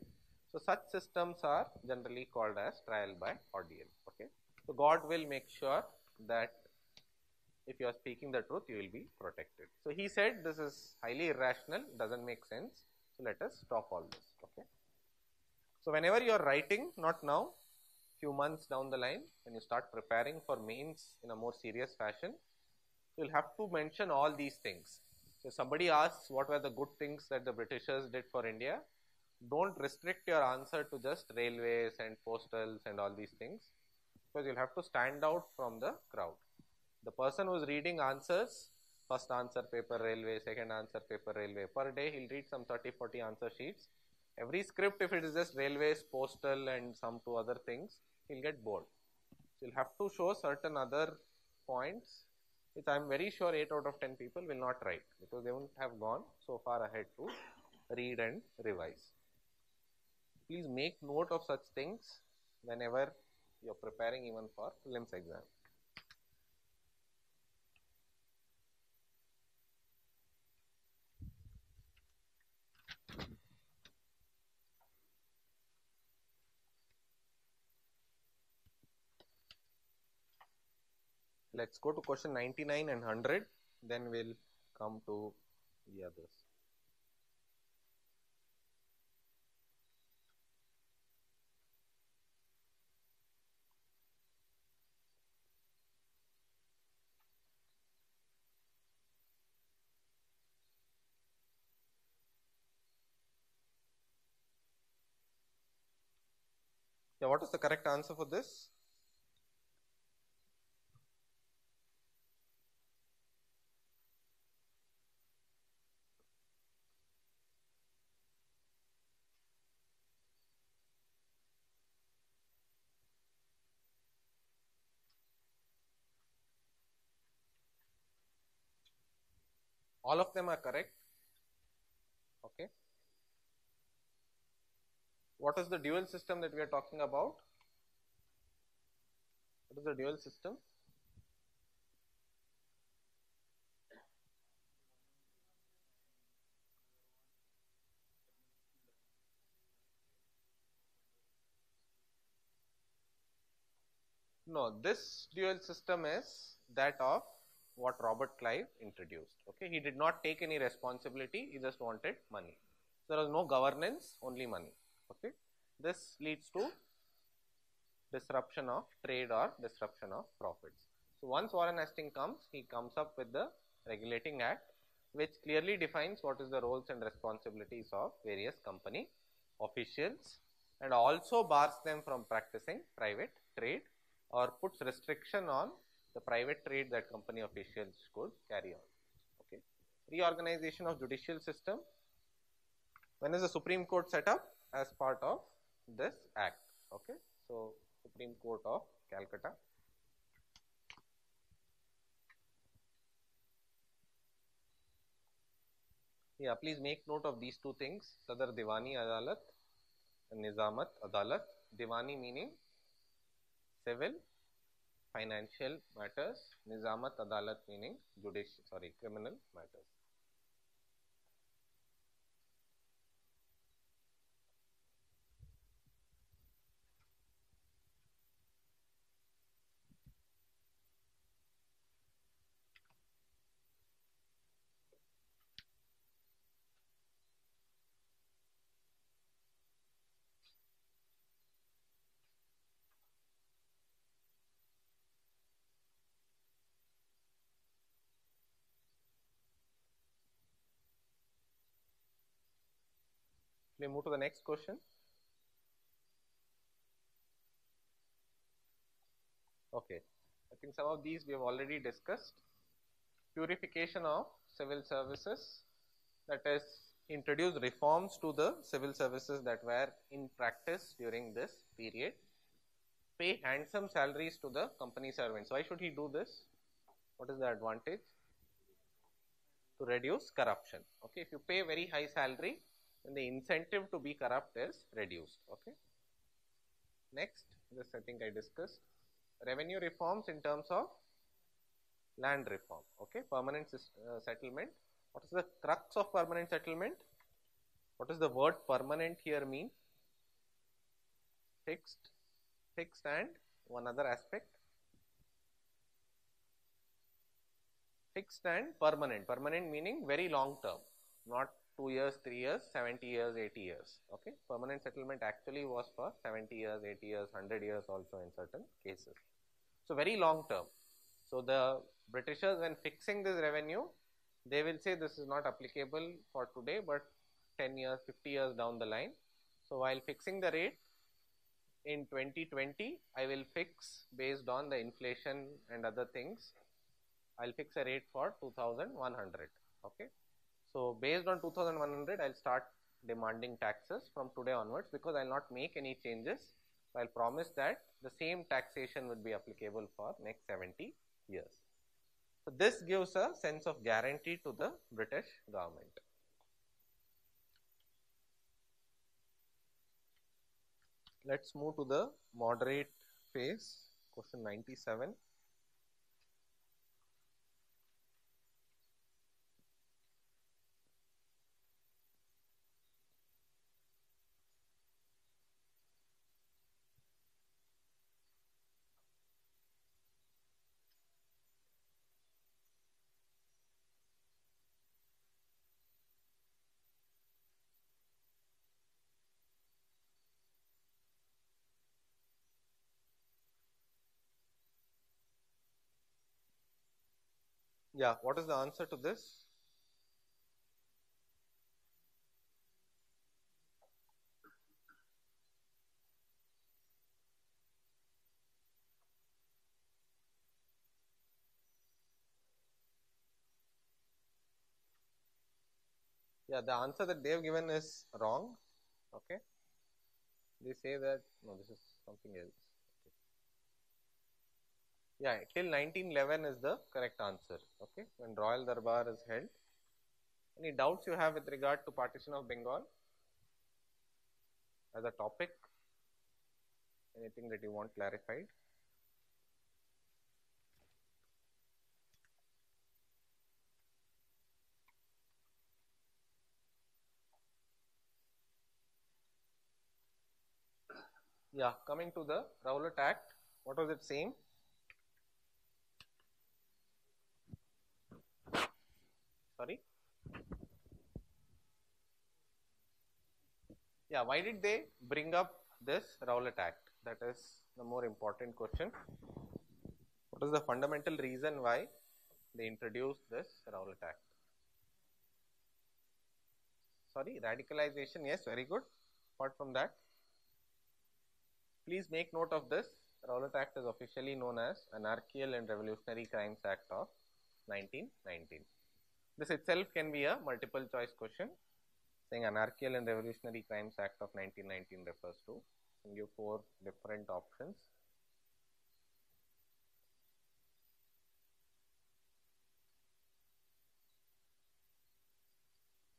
So, such systems are generally called as trial by ordeal. Okay. So, God will make sure that if you are speaking the truth you will be protected. So, he said this is highly irrational does not make sense. So, let us stop all this. Okay. So, whenever you are writing not now few months down the line when you start preparing for mains in a more serious fashion you will have to mention all these things. So, somebody asks what were the good things that the Britishers did for India, do not restrict your answer to just railways and postals and all these things, because you will have to stand out from the crowd. The person who is reading answers, first answer paper railway, second answer paper railway, per day he will read some 30, 40 answer sheets. Every script if it is just railways, postal and some two other things, he will get bored. So, you will have to show certain other points which I am very sure 8 out of 10 people will not write because they won't have gone so far ahead to read and revise. Please make note of such things whenever you are preparing even for prelims exam. Let us go to question 99 and 100, then we will come to the others. Yeah, what is the correct answer for this? All of them are correct. Okay. What is the dual system that we are talking about? What is the dual system? No, this dual system is that of what Robert Clive introduced. Okay, he did not take any responsibility, he just wanted money. So There was no governance, only money. Okay, this leads to disruption of trade or disruption of profits. So, once Warren Hastings comes, he comes up with the regulating act which clearly defines what is the roles and responsibilities of various company officials and also bars them from practicing private trade or puts restriction on the private trade that company officials could carry on. Okay. Reorganization of judicial system. When is the Supreme Court set up? As part of this act. Okay. So, Supreme Court of Calcutta. Yeah, please make note of these two things. Sadar Diwani Adalat and Nizamat Adalat. Diwani meaning civil, financial matters. Nizamat Adalat meaning judicial, sorry, criminal matters. We move to the next question. Okay, I think some of these we have already discussed. Purification of civil services that is introduced reforms to the civil services that were in practice during this period. Pay handsome salaries to the company servants. Why should he do this? What is the advantage? To reduce corruption. Okay, if you pay very high salary, then the incentive to be corrupt is reduced. Okay. Next, this I think I discussed revenue reforms in terms of land reform. Okay, permanent uh, settlement. What is the crux of permanent settlement? What does the word permanent here mean? Fixed, fixed, and one other aspect. Fixed and permanent. Permanent meaning very long term, not 2 years, 3 years, 70 years, 80 years. Okay, permanent settlement actually was for 70 years, 80 years, 100 years also in certain cases. So, very long term. So, the Britishers when fixing this revenue, they will say this is not applicable for today, but 10 years, 50 years down the line. So, while fixing the rate in 2020, I will fix based on the inflation and other things, I will fix a rate for 2100. Okay. So, based on 2100, I will start demanding taxes from today onwards because I will not make any changes. I will promise that the same taxation would be applicable for next 70 years. So, this gives a sense of guarantee to the British government. Let us move to the moderate phase, question 97. Yeah, what is the answer to this? Yeah, the answer that they have given is wrong. Okay. They say that, no, this is something else. Yeah, till 1911 is the correct answer. Okay, when Royal Darbar is held, Any doubts you have with regard to partition of Bengal as a topic? Anything that you want clarified? Yeah, coming to the Rowlatt Act, what was it saying? Sorry? Yeah, why did they bring up this Rowlatt Act? That is the more important question. What is the fundamental reason why they introduced this Rowlatt Act? Sorry, radicalization, yes, very good. Apart from that, please make note of this. Rowlatt Act is officially known as Anarchical and Revolutionary Crimes Act of 1919. This itself can be a multiple choice question saying Anarchical and Revolutionary Crimes Act of 1919 refers to give four different options.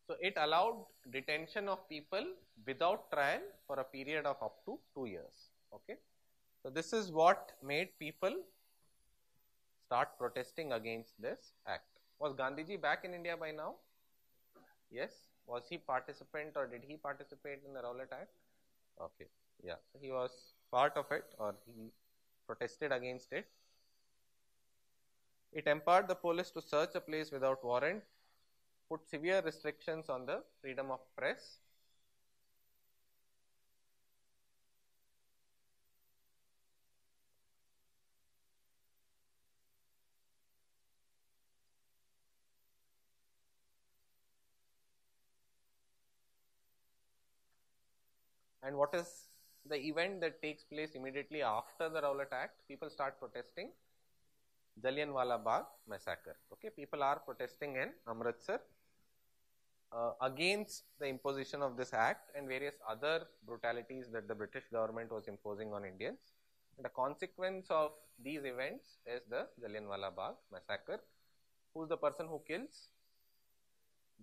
So, it allowed detention of people without trial for a period of up to 2 years. Okay. So, this is what made people start protesting against this act. Was Gandhiji back in India by now? Yes. Was he participant or did he participate in the Rowlatt Act? Okay. Yeah. He was part of it or he protested against it. It empowered the police to search a place without warrant, put severe restrictions on the freedom of press. And what is the event that takes place immediately after the Rowlatt Act? People start protesting. Jallianwala Bagh massacre. Okay, people are protesting in Amritsar uh, against the imposition of this act and various other brutalities that the British government was imposing on Indians. And the consequence of these events is the Jallianwala Bagh massacre. Who is the person who kills?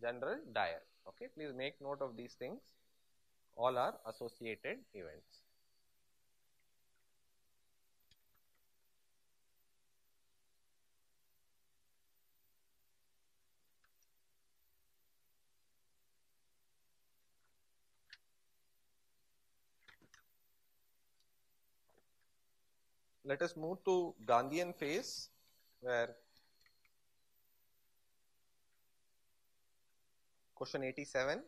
General Dyer. Okay, please make note of these things. All are associated events. let us move to Gandhian phase where question 87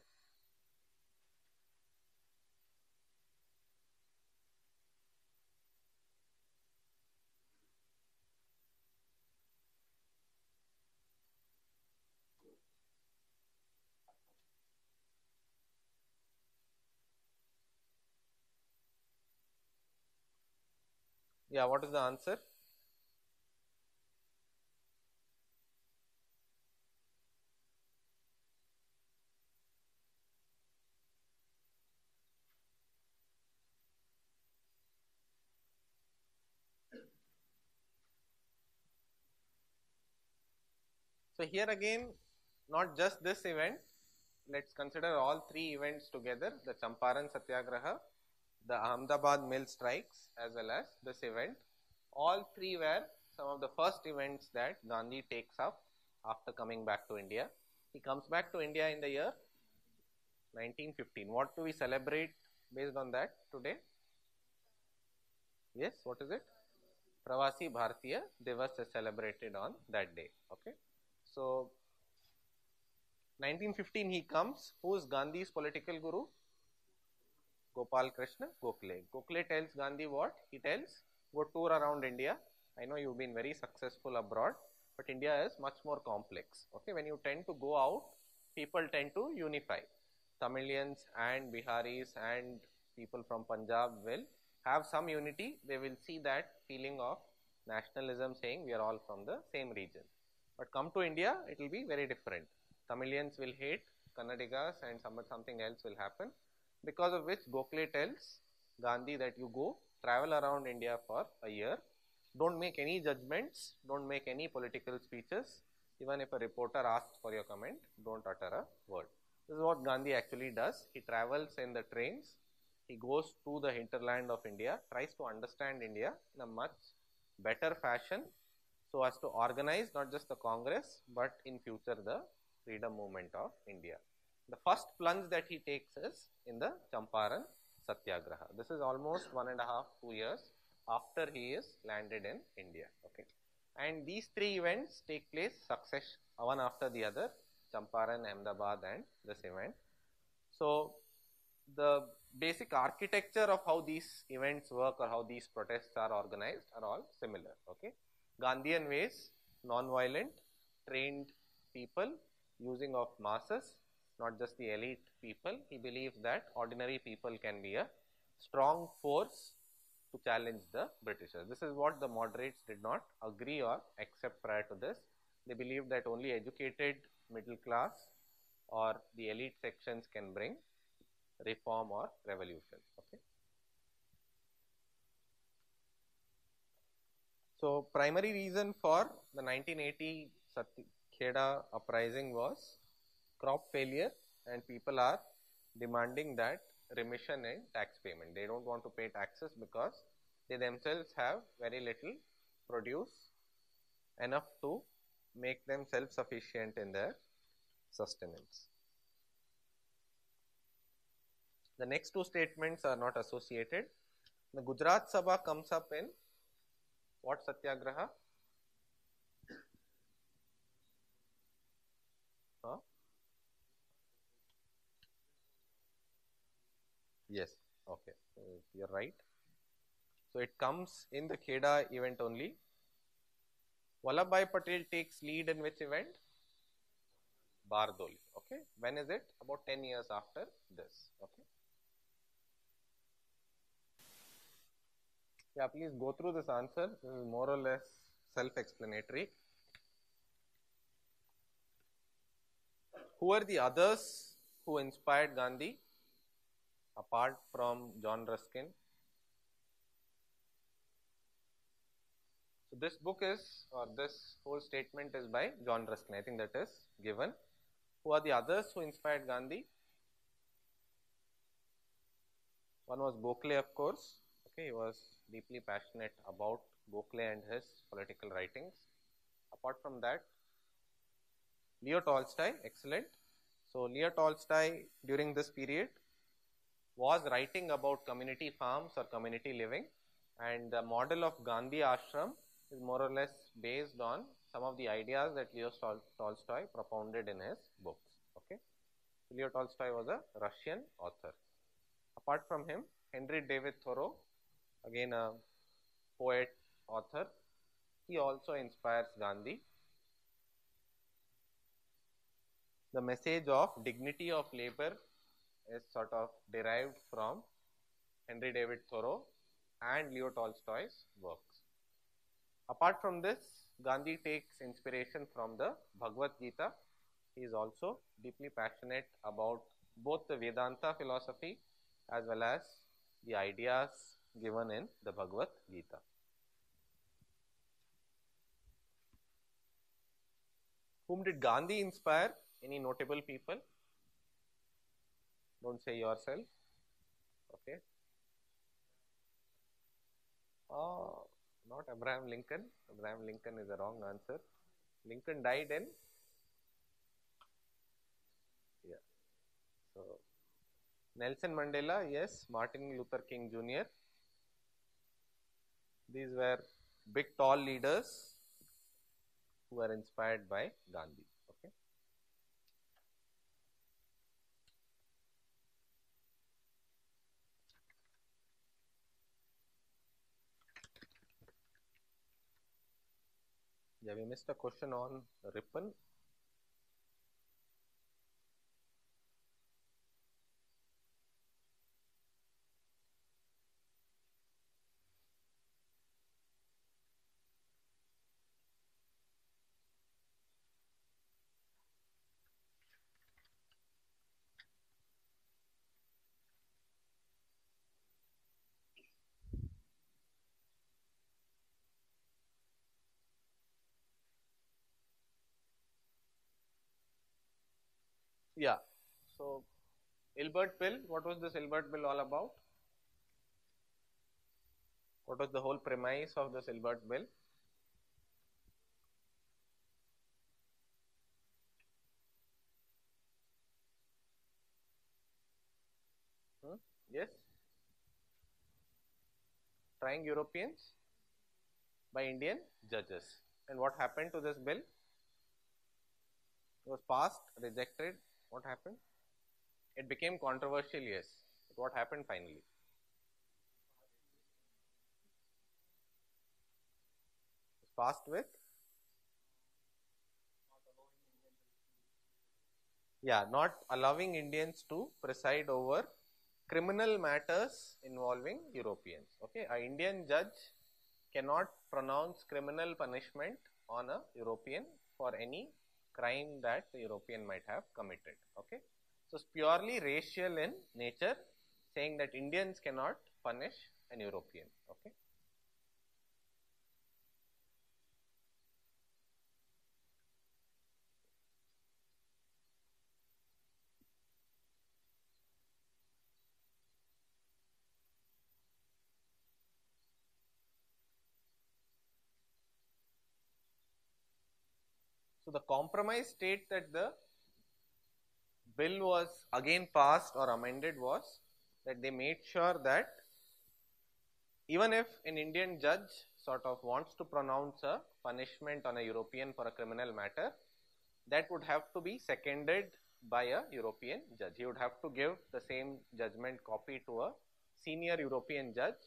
Yeah, what is the answer? So, here again not just this event, let us consider all three events together the Champaran Satyagraha, the Ahmedabad mill strikes as well as this event. All three were some of the first events that Gandhi takes up after coming back to India. He comes back to India in the year 1915. What do we celebrate based on that today? Yes, what is it? Pravasi Bharatiya Divas is celebrated on that day. Okay. So, 1915 he comes. Who is Gandhi's political guru? Gopal Krishna Gokhale. Gokhale tells Gandhi what? He tells, go tour around India. I know you've been very successful abroad, but India is much more complex. Okay, when you tend to go out, people tend to unify. Tamilians and Biharis and people from Punjab will have some unity. They will see that feeling of nationalism saying we are all from the same region. But come to India, it will be very different. Tamilians will hate Kannadigas and some, something else will happen because of which Gokhale tells Gandhi that you go travel around India for a year, don't make any judgments, don't make any political speeches, Even if a reporter asks for your comment, don't utter a word. This is what Gandhi actually does. He travels in the trains, he goes to the hinterland of India, tries to understand India in a much better fashion so as to organize not just the Congress but in future the freedom movement of India. The first plunge that he takes is in the Champaran Satyagraha. This is almost one and a half, two years after he is landed in India. Okay. And these three events take place success one after the other, Champaran, Ahmedabad and this event. So, the basic architecture of how these events work or how these protests are organized are all similar. Okay. Gandhian ways, non-violent, trained people, using of masses, not just the elite people. He believed that ordinary people can be a strong force to challenge the Britishers. This is what the moderates did not agree or accept prior to this. They believed that only educated middle class or the elite sections can bring reform or revolution. Okay. So, primary reason for the 1980 Kheda uprising was crop failure and people are demanding that remission in tax payment. They don't want to pay taxes because they themselves have very little produce enough to make them self-sufficient in their sustenance. The next two statements are not associated. The Gujarat Sabha comes up in what Satyagraha? Huh? Yes, okay, uh, you are right. So, it comes in the Kheda event only. Vallabhbhai Patel takes lead in which event? Bardoli. Okay, when is it? About 10 years after this. Okay. Yeah, please go through this answer. This is more or less self-explanatory. Who are the others who inspired Gandhi apart from John Ruskin? So this book is, or this whole statement is by John Ruskin. I think that is given. Who are the others who inspired Gandhi? One was Gokhale, of course. Okay, he was deeply passionate about Gokhale and his political writings. Apart from that, Leo Tolstoy, excellent. So, Leo Tolstoy during this period was writing about community farms or community living and the model of Gandhi ashram is more or less based on some of the ideas that Leo Tolstoy propounded in his books. Okay. Leo Tolstoy was a Russian author. Apart from him, Henry David Thoreau again a poet, author. He also inspires Gandhi. The message of dignity of labor is sort of derived from Henry David Thoreau and Leo Tolstoy's works. Apart from this, Gandhi takes inspiration from the Bhagavad Gita. He is also deeply passionate about both the Vedanta philosophy as well as the ideas given in the Bhagavad Gita. Whom did Gandhi inspire? Any notable people? Don't say yourself. Okay. Oh, not Abraham Lincoln. Abraham Lincoln is the wrong answer. Lincoln died in. Yeah. So, Nelson Mandela, yes. Martin Luther King Jr. These were big tall leaders who were inspired by Gandhi. Okay. Yeah, we missed a question on Ripon. Yeah. So, Ilbert Bill, what was this Ilbert Bill all about? What was the whole premise of this Ilbert Bill? Hmm? Yes? Trying Europeans by Indian judges. And what happened to this bill? It was passed, rejected. What happened? It became controversial, yes. But what happened finally? Passed with? Yeah, not allowing Indians to preside over criminal matters involving Europeans. Okay, a Indian judge cannot pronounce criminal punishment on a European for any crime that the European might have committed. Okay, so it's purely racial in nature, saying that Indians cannot punish an European. Okay. The compromise state that the bill was again passed or amended was that they made sure that even if an Indian judge sort of wants to pronounce a punishment on a European for a criminal matter, that would have to be seconded by a European judge. He would have to give the same judgment copy to a senior European judge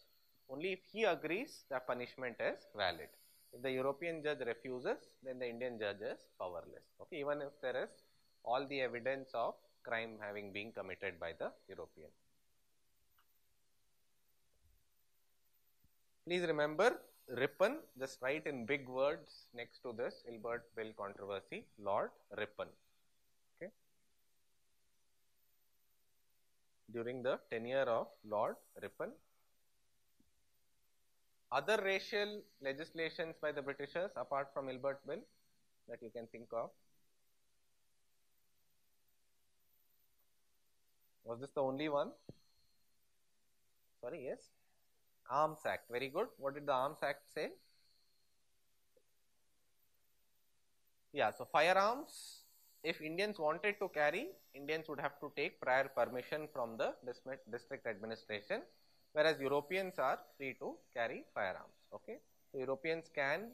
only if he agrees the punishment is valid. If the European judge refuses, then the Indian judge is powerless. Okay, even if there is all the evidence of crime having been committed by the European. Please remember Ripon, just write in big words next to this Ilbert Bill controversy, Lord Ripon. Okay. During the tenure of Lord Ripon, other racial legislations by the Britishers apart from Ilbert Bill that you can think of? Was this the only one? Sorry, yes? Arms Act, very good. What did the Arms Act say? Yeah, so firearms, if Indians wanted to carry, Indians would have to take prior permission from the district administration whereas Europeans are free to carry firearms. Okay, so Europeans can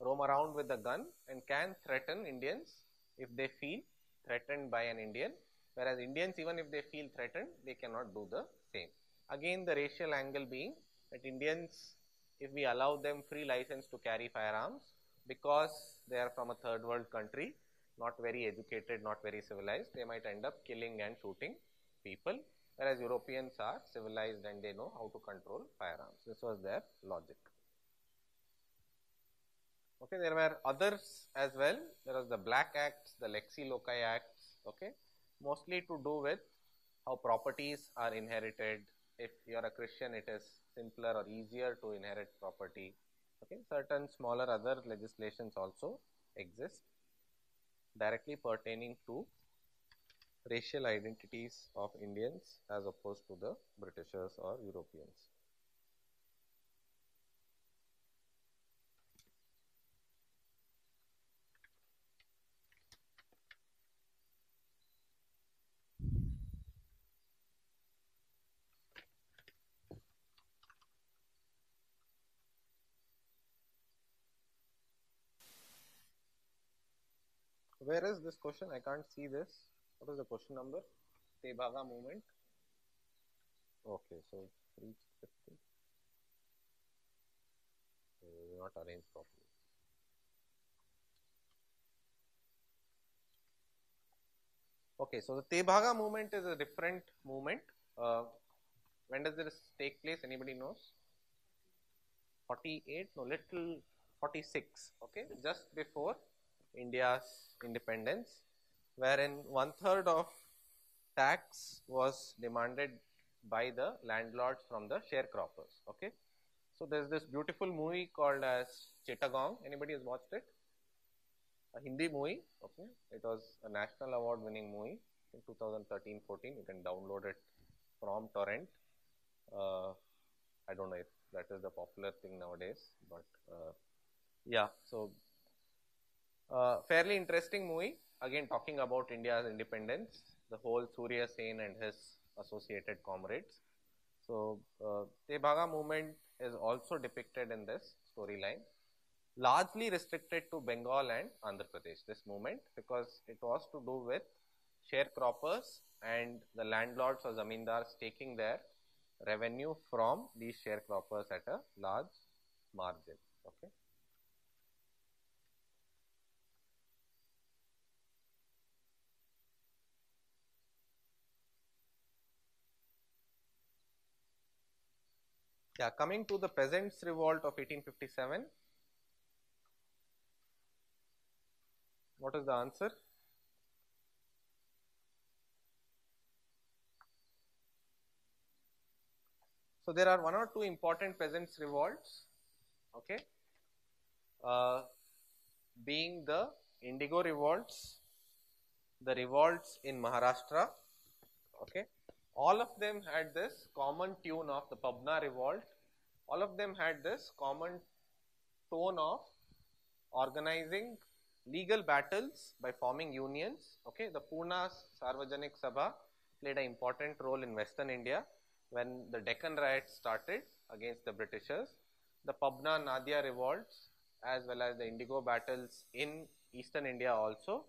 roam around with a gun and can threaten Indians if they feel threatened by an Indian, whereas Indians, even if they feel threatened, they cannot do the same. Again, the racial angle being that Indians, if we allow them free license to carry firearms, because they are from a third world country, not very educated, not very civilized, they might end up killing and shooting people whereas Europeans are civilized and they know how to control firearms. This was their logic. Okay, there were others as well. There was the Black Acts, the Lex Loci Acts, okay, mostly to do with how properties are inherited. If you are a Christian, it is simpler or easier to inherit property. Okay, certain smaller other legislations also exist directly pertaining to racial identities of Indians as opposed to the Britishers or Europeans. Where is this question? I can't see this. What is the question number? Tebhaga movement. Okay, so reach 50. Uh, not arranged properly. Okay, so the Tebhaga movement is a different movement. Uh, when does this take place? Anybody knows? 48? No, little 46. Okay, just before India's independence wherein one third of tax was demanded by the landlords from the sharecroppers. Okay, so there's this beautiful movie called as Chittagong. Anybody has watched it? A Hindi movie. Okay, it was a national award winning movie. in 2013 14. You can download it from torrent. Uh, I don't know if that is the popular thing nowadays, but uh, yeah. So uh, fairly interesting movie. Again, talking about India's independence, the whole Surya Sen and his associated comrades. So, uh, Tebhaga movement is also depicted in this storyline, largely restricted to Bengal and Andhra Pradesh, this movement, because it was to do with sharecroppers and the landlords or zamindars taking their revenue from these sharecroppers at a large margin. Okay. Yeah, coming to the peasants' revolt of 1857. What is the answer? So there are one or two important peasants' revolts, okay, uh, being the Indigo revolts, the revolts in Maharashtra, okay. All of them had this common tune of the Pabna revolt. All of them had this common tone of organizing legal battles by forming unions. Okay, the Pune Sarvajanik Sabha played an important role in Western India when the Deccan riots started against the Britishers. The Pabna Nadia revolts as well as the Indigo battles in Eastern India also.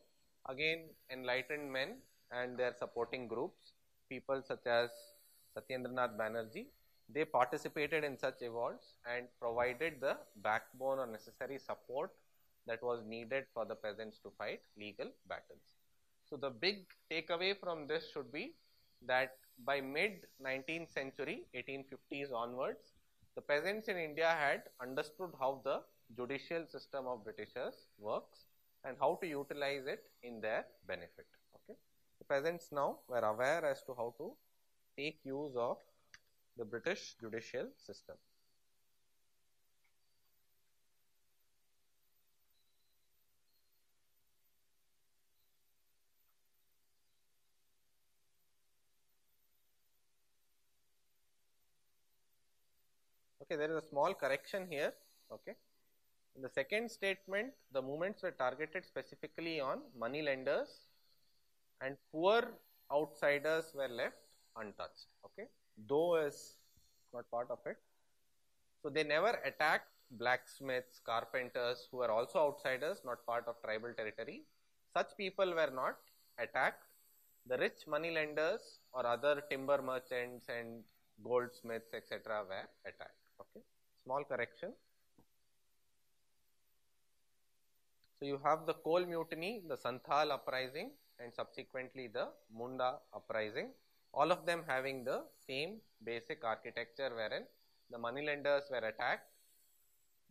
Again, enlightened men and their supporting groups, people such as Satyendranath Banerjee, they participated in such revolts and provided the backbone or necessary support that was needed for the peasants to fight legal battles. So, the big takeaway from this should be that by mid 19th century, 1850s onwards, the peasants in India had understood how the judicial system of Britishers works and how to utilize it in their benefit. Peasants now were aware as to how to take use of the British judicial system. Okay, there is a small correction here. Okay. In the second statement, the movements were targeted specifically on money lenders and poor outsiders were left untouched. Okay. Though is not part of it. So they never attacked blacksmiths, carpenters who were also outsiders, not part of tribal territory. Such people were not attacked. The rich money lenders or other timber merchants and goldsmiths, etc., were attacked. Okay, small correction. So you have the Kol mutiny, the Santhal uprising, and subsequently the Munda uprising. All of them having the same basic architecture, wherein the money lenders were attacked.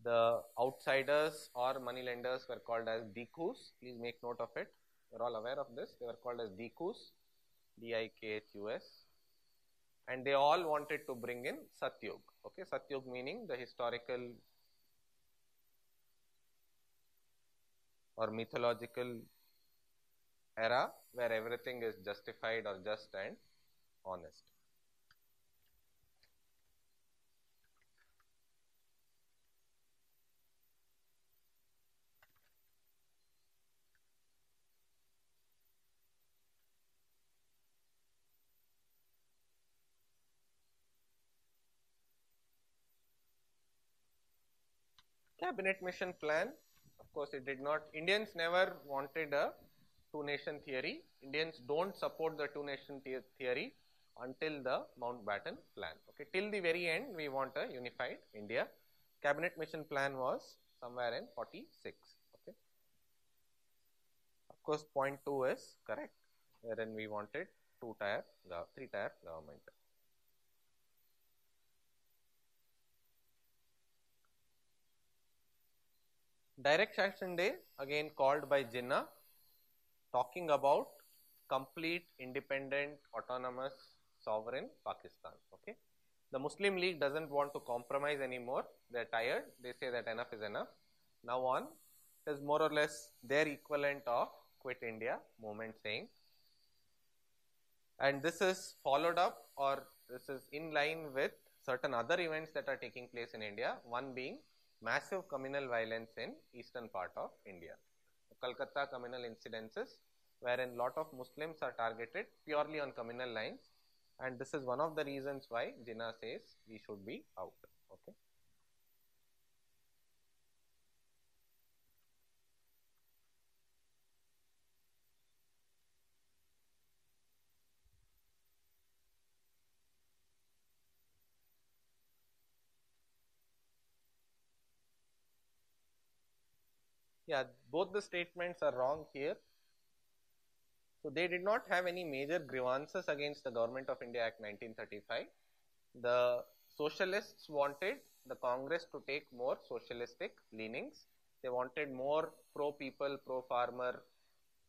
The outsiders or money lenders were called as dikus. Please make note of it. You're all aware of this. They were called as dikus, D-I-K-H-U-S and they all wanted to bring in Satyug. Okay, Satyug meaning the historical or mythological era where everything is justified or just and honest. cabinet mission plan of course it did not indians never wanted a two nation theory. Indians don't support the two nation the theory until the mountbatten plan. Okay till the very end we want a unified india. Cabinet mission plan was somewhere in 46 okay. Of course point 2 is correct wherein we wanted two tier three tier government. Direct Action Day, again called by Jinnah, talking about complete, independent, autonomous, sovereign Pakistan. Okay, the Muslim League doesn't want to compromise anymore. They're tired. They say that enough is enough. Now on, is more or less their equivalent of Quit India movement saying And this is followed up or this is in line with certain other events that are taking place in India, one being massive communal violence in eastern part of India. Calcutta communal incidences wherein lot of Muslims are targeted purely on communal lines and this is one of the reasons why Jinnah says we should be out. Okay. Yeah, both the statements are wrong here. So they did not have any major grievances against the Government of India Act 1935. The socialists wanted the Congress to take more socialistic leanings. They wanted more pro people, pro farmer,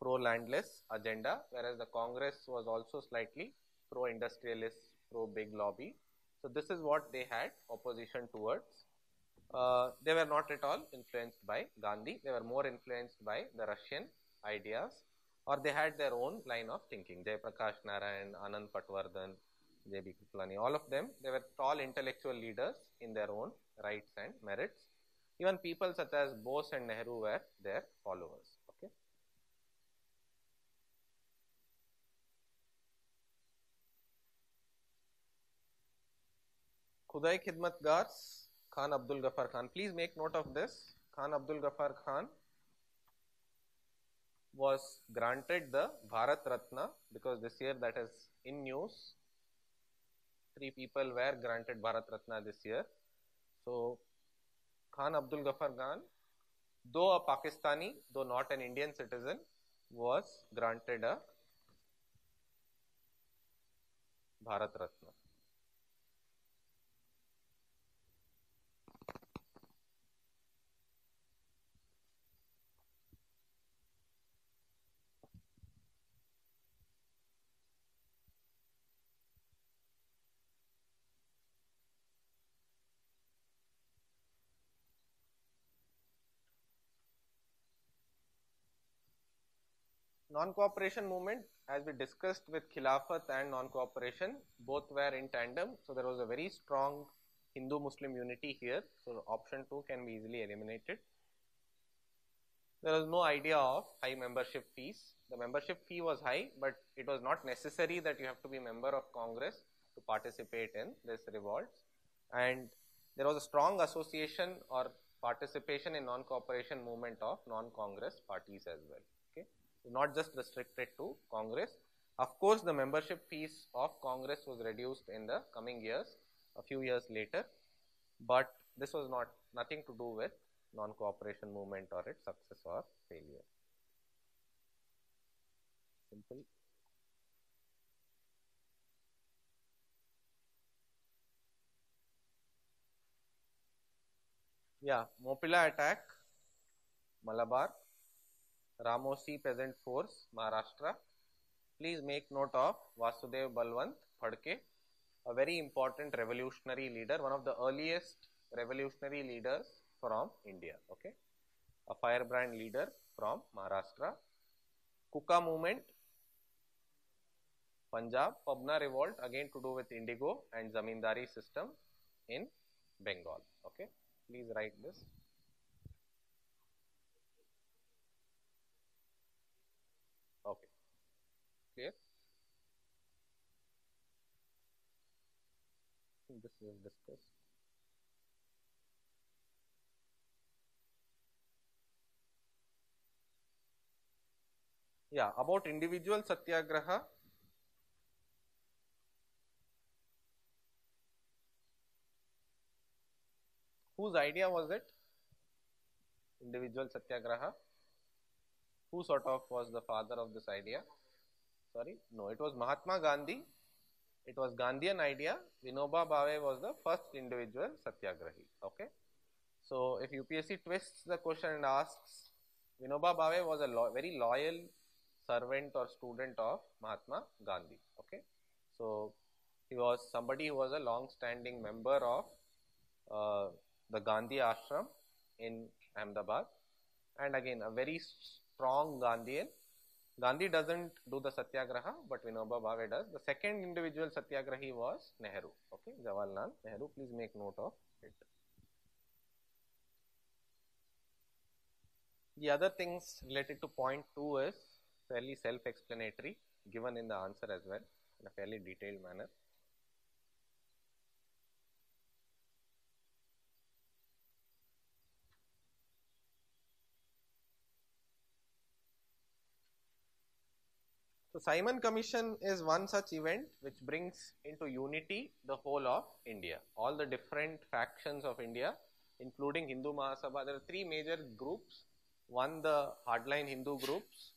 pro landless agenda, whereas the Congress was also slightly pro industrialist, pro big lobby. So this is what they had opposition towards. Uh, they were not at all influenced by Gandhi. They were more influenced by the Russian ideas or they had their own line of thinking. Jayaprakash Narayan, Anand Patwardhan, J.B. Kripalani, all of them, they were tall intellectual leaders in their own rights and merits. Even people such as Bose and Nehru were their followers. Okay. Khudai Khidmatgars, Khan Abdul Ghaffar Khan. Please make note of this. Khan Abdul Ghaffar Khan was granted the Bharat Ratna because this year that is in news. Three people were granted Bharat Ratna this year. So, Khan Abdul Ghaffar Khan, though a Pakistani, though not an Indian citizen, was granted a Bharat Ratna. Non-cooperation movement, as we discussed with Khilafat and non-cooperation, both were in tandem. So there was a very strong Hindu-Muslim unity here. So option two can be easily eliminated. There was no idea of high membership fees. The membership fee was high, but it was not necessary that you have to be member of Congress to participate in this revolts. And there was a strong association or participation in non-cooperation movement of non-Congress parties as well not just restricted to Congress. Of course, the membership fees of Congress was reduced in the coming years, a few years later, but this was not nothing to do with non-cooperation movement or its success or failure. Simple. Yeah, Mopila attack, Malabar, Ramosi Peasant Force, Maharashtra. Please make note of Vasudev Balwant Phadke, a very important revolutionary leader, one of the earliest revolutionary leaders from India. Okay, a firebrand leader from Maharashtra. Kuka movement, Punjab, Pabna revolt again to do with indigo and zamindari system in Bengal. Okay, please write this. This have discussed. Yeah, about individual satyagraha. Whose idea was it? Individual satyagraha. Who sort of was the father of this idea? Sorry, no, it was Mahatma Gandhi. It was Gandhian idea. Vinoba Bhave was the first individual satyagrahi. Okay. So if UPSC twists the question and asks, Vinoba Bhave was a lo very loyal servant or student of Mahatma Gandhi. Okay. So he was somebody who was a long-standing member of uh, the Gandhi ashram in Ahmedabad and again a very strong Gandhian Gandhi doesn't do the satyagraha, but Vinoba Bhave does. The second individual satyagrahi was Nehru. Okay, Jawaharlal Nehru. Please make note of it. The other things related to point two is fairly self-explanatory, given in the answer as well in a fairly detailed manner. Simon Commission is one such event which brings into unity the whole of India, all the different factions of India, including Hindu Mahasabha. There are three major groups. One, the hardline Hindu groups.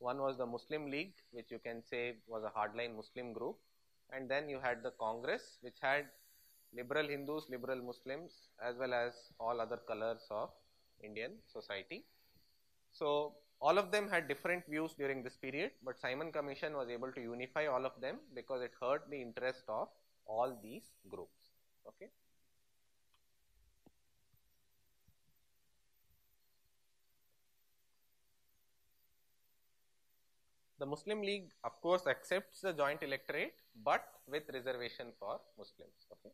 One was the Muslim League, which you can say was a hardline Muslim group. And then you had the Congress, which had liberal Hindus, liberal Muslims, as well as all other colors of Indian society. So, all of them had different views during this period, but Simon Commission was able to unify all of them because it heard the interest of all these groups. Okay. The Muslim League, of course, accepts the joint electorate, but with reservation for Muslims. Okay.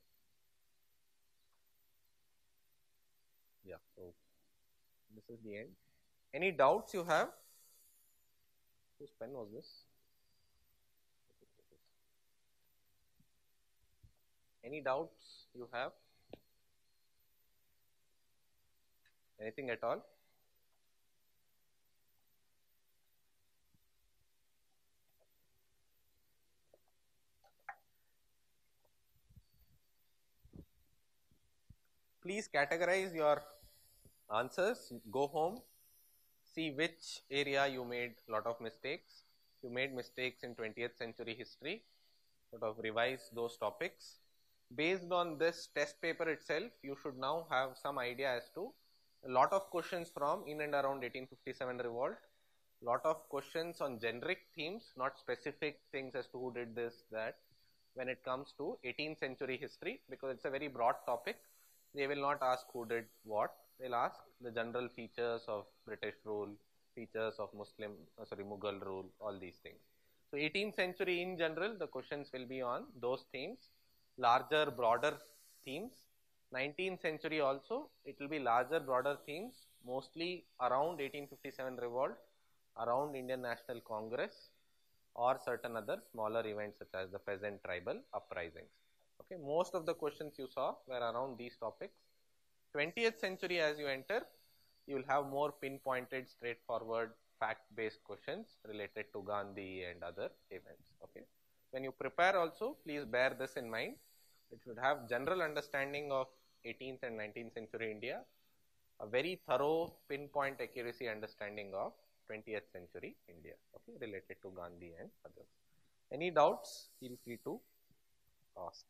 Yeah. So this is the end. Any doubts you have? Whose pen was this? Any doubts you have? Anything at all? Please categorize your answers, go home, see which area you made lot of mistakes. You made mistakes in 20th century history, sort of revise those topics. Based on this test paper itself, you should now have some idea as to a lot of questions from in and around 1857 revolt, lot of questions on generic themes, not specific things as to who did this, that, when it comes to 18th century history, because it's a very broad topic. They will not ask who did what, they'll ask the general features of British rule, features of Muslim, uh, sorry, Mughal rule, all these things. So 18th century in general, the questions will be on those themes, larger, broader themes. 19th century also, it will be larger, broader themes, mostly around 1857 revolt, around Indian National Congress, or certain other smaller events such as the peasant tribal uprisings. Okay, most of the questions you saw were around these topics. 20th century as you enter, you will have more pinpointed, straightforward, fact-based questions related to Gandhi and other events. Okay. When you prepare also, please bear this in mind. It should have general understanding of 18th and 19th century India, a very thorough pinpoint accuracy understanding of 20th century India, okay, related to Gandhi and others. Any doubts, feel free to ask.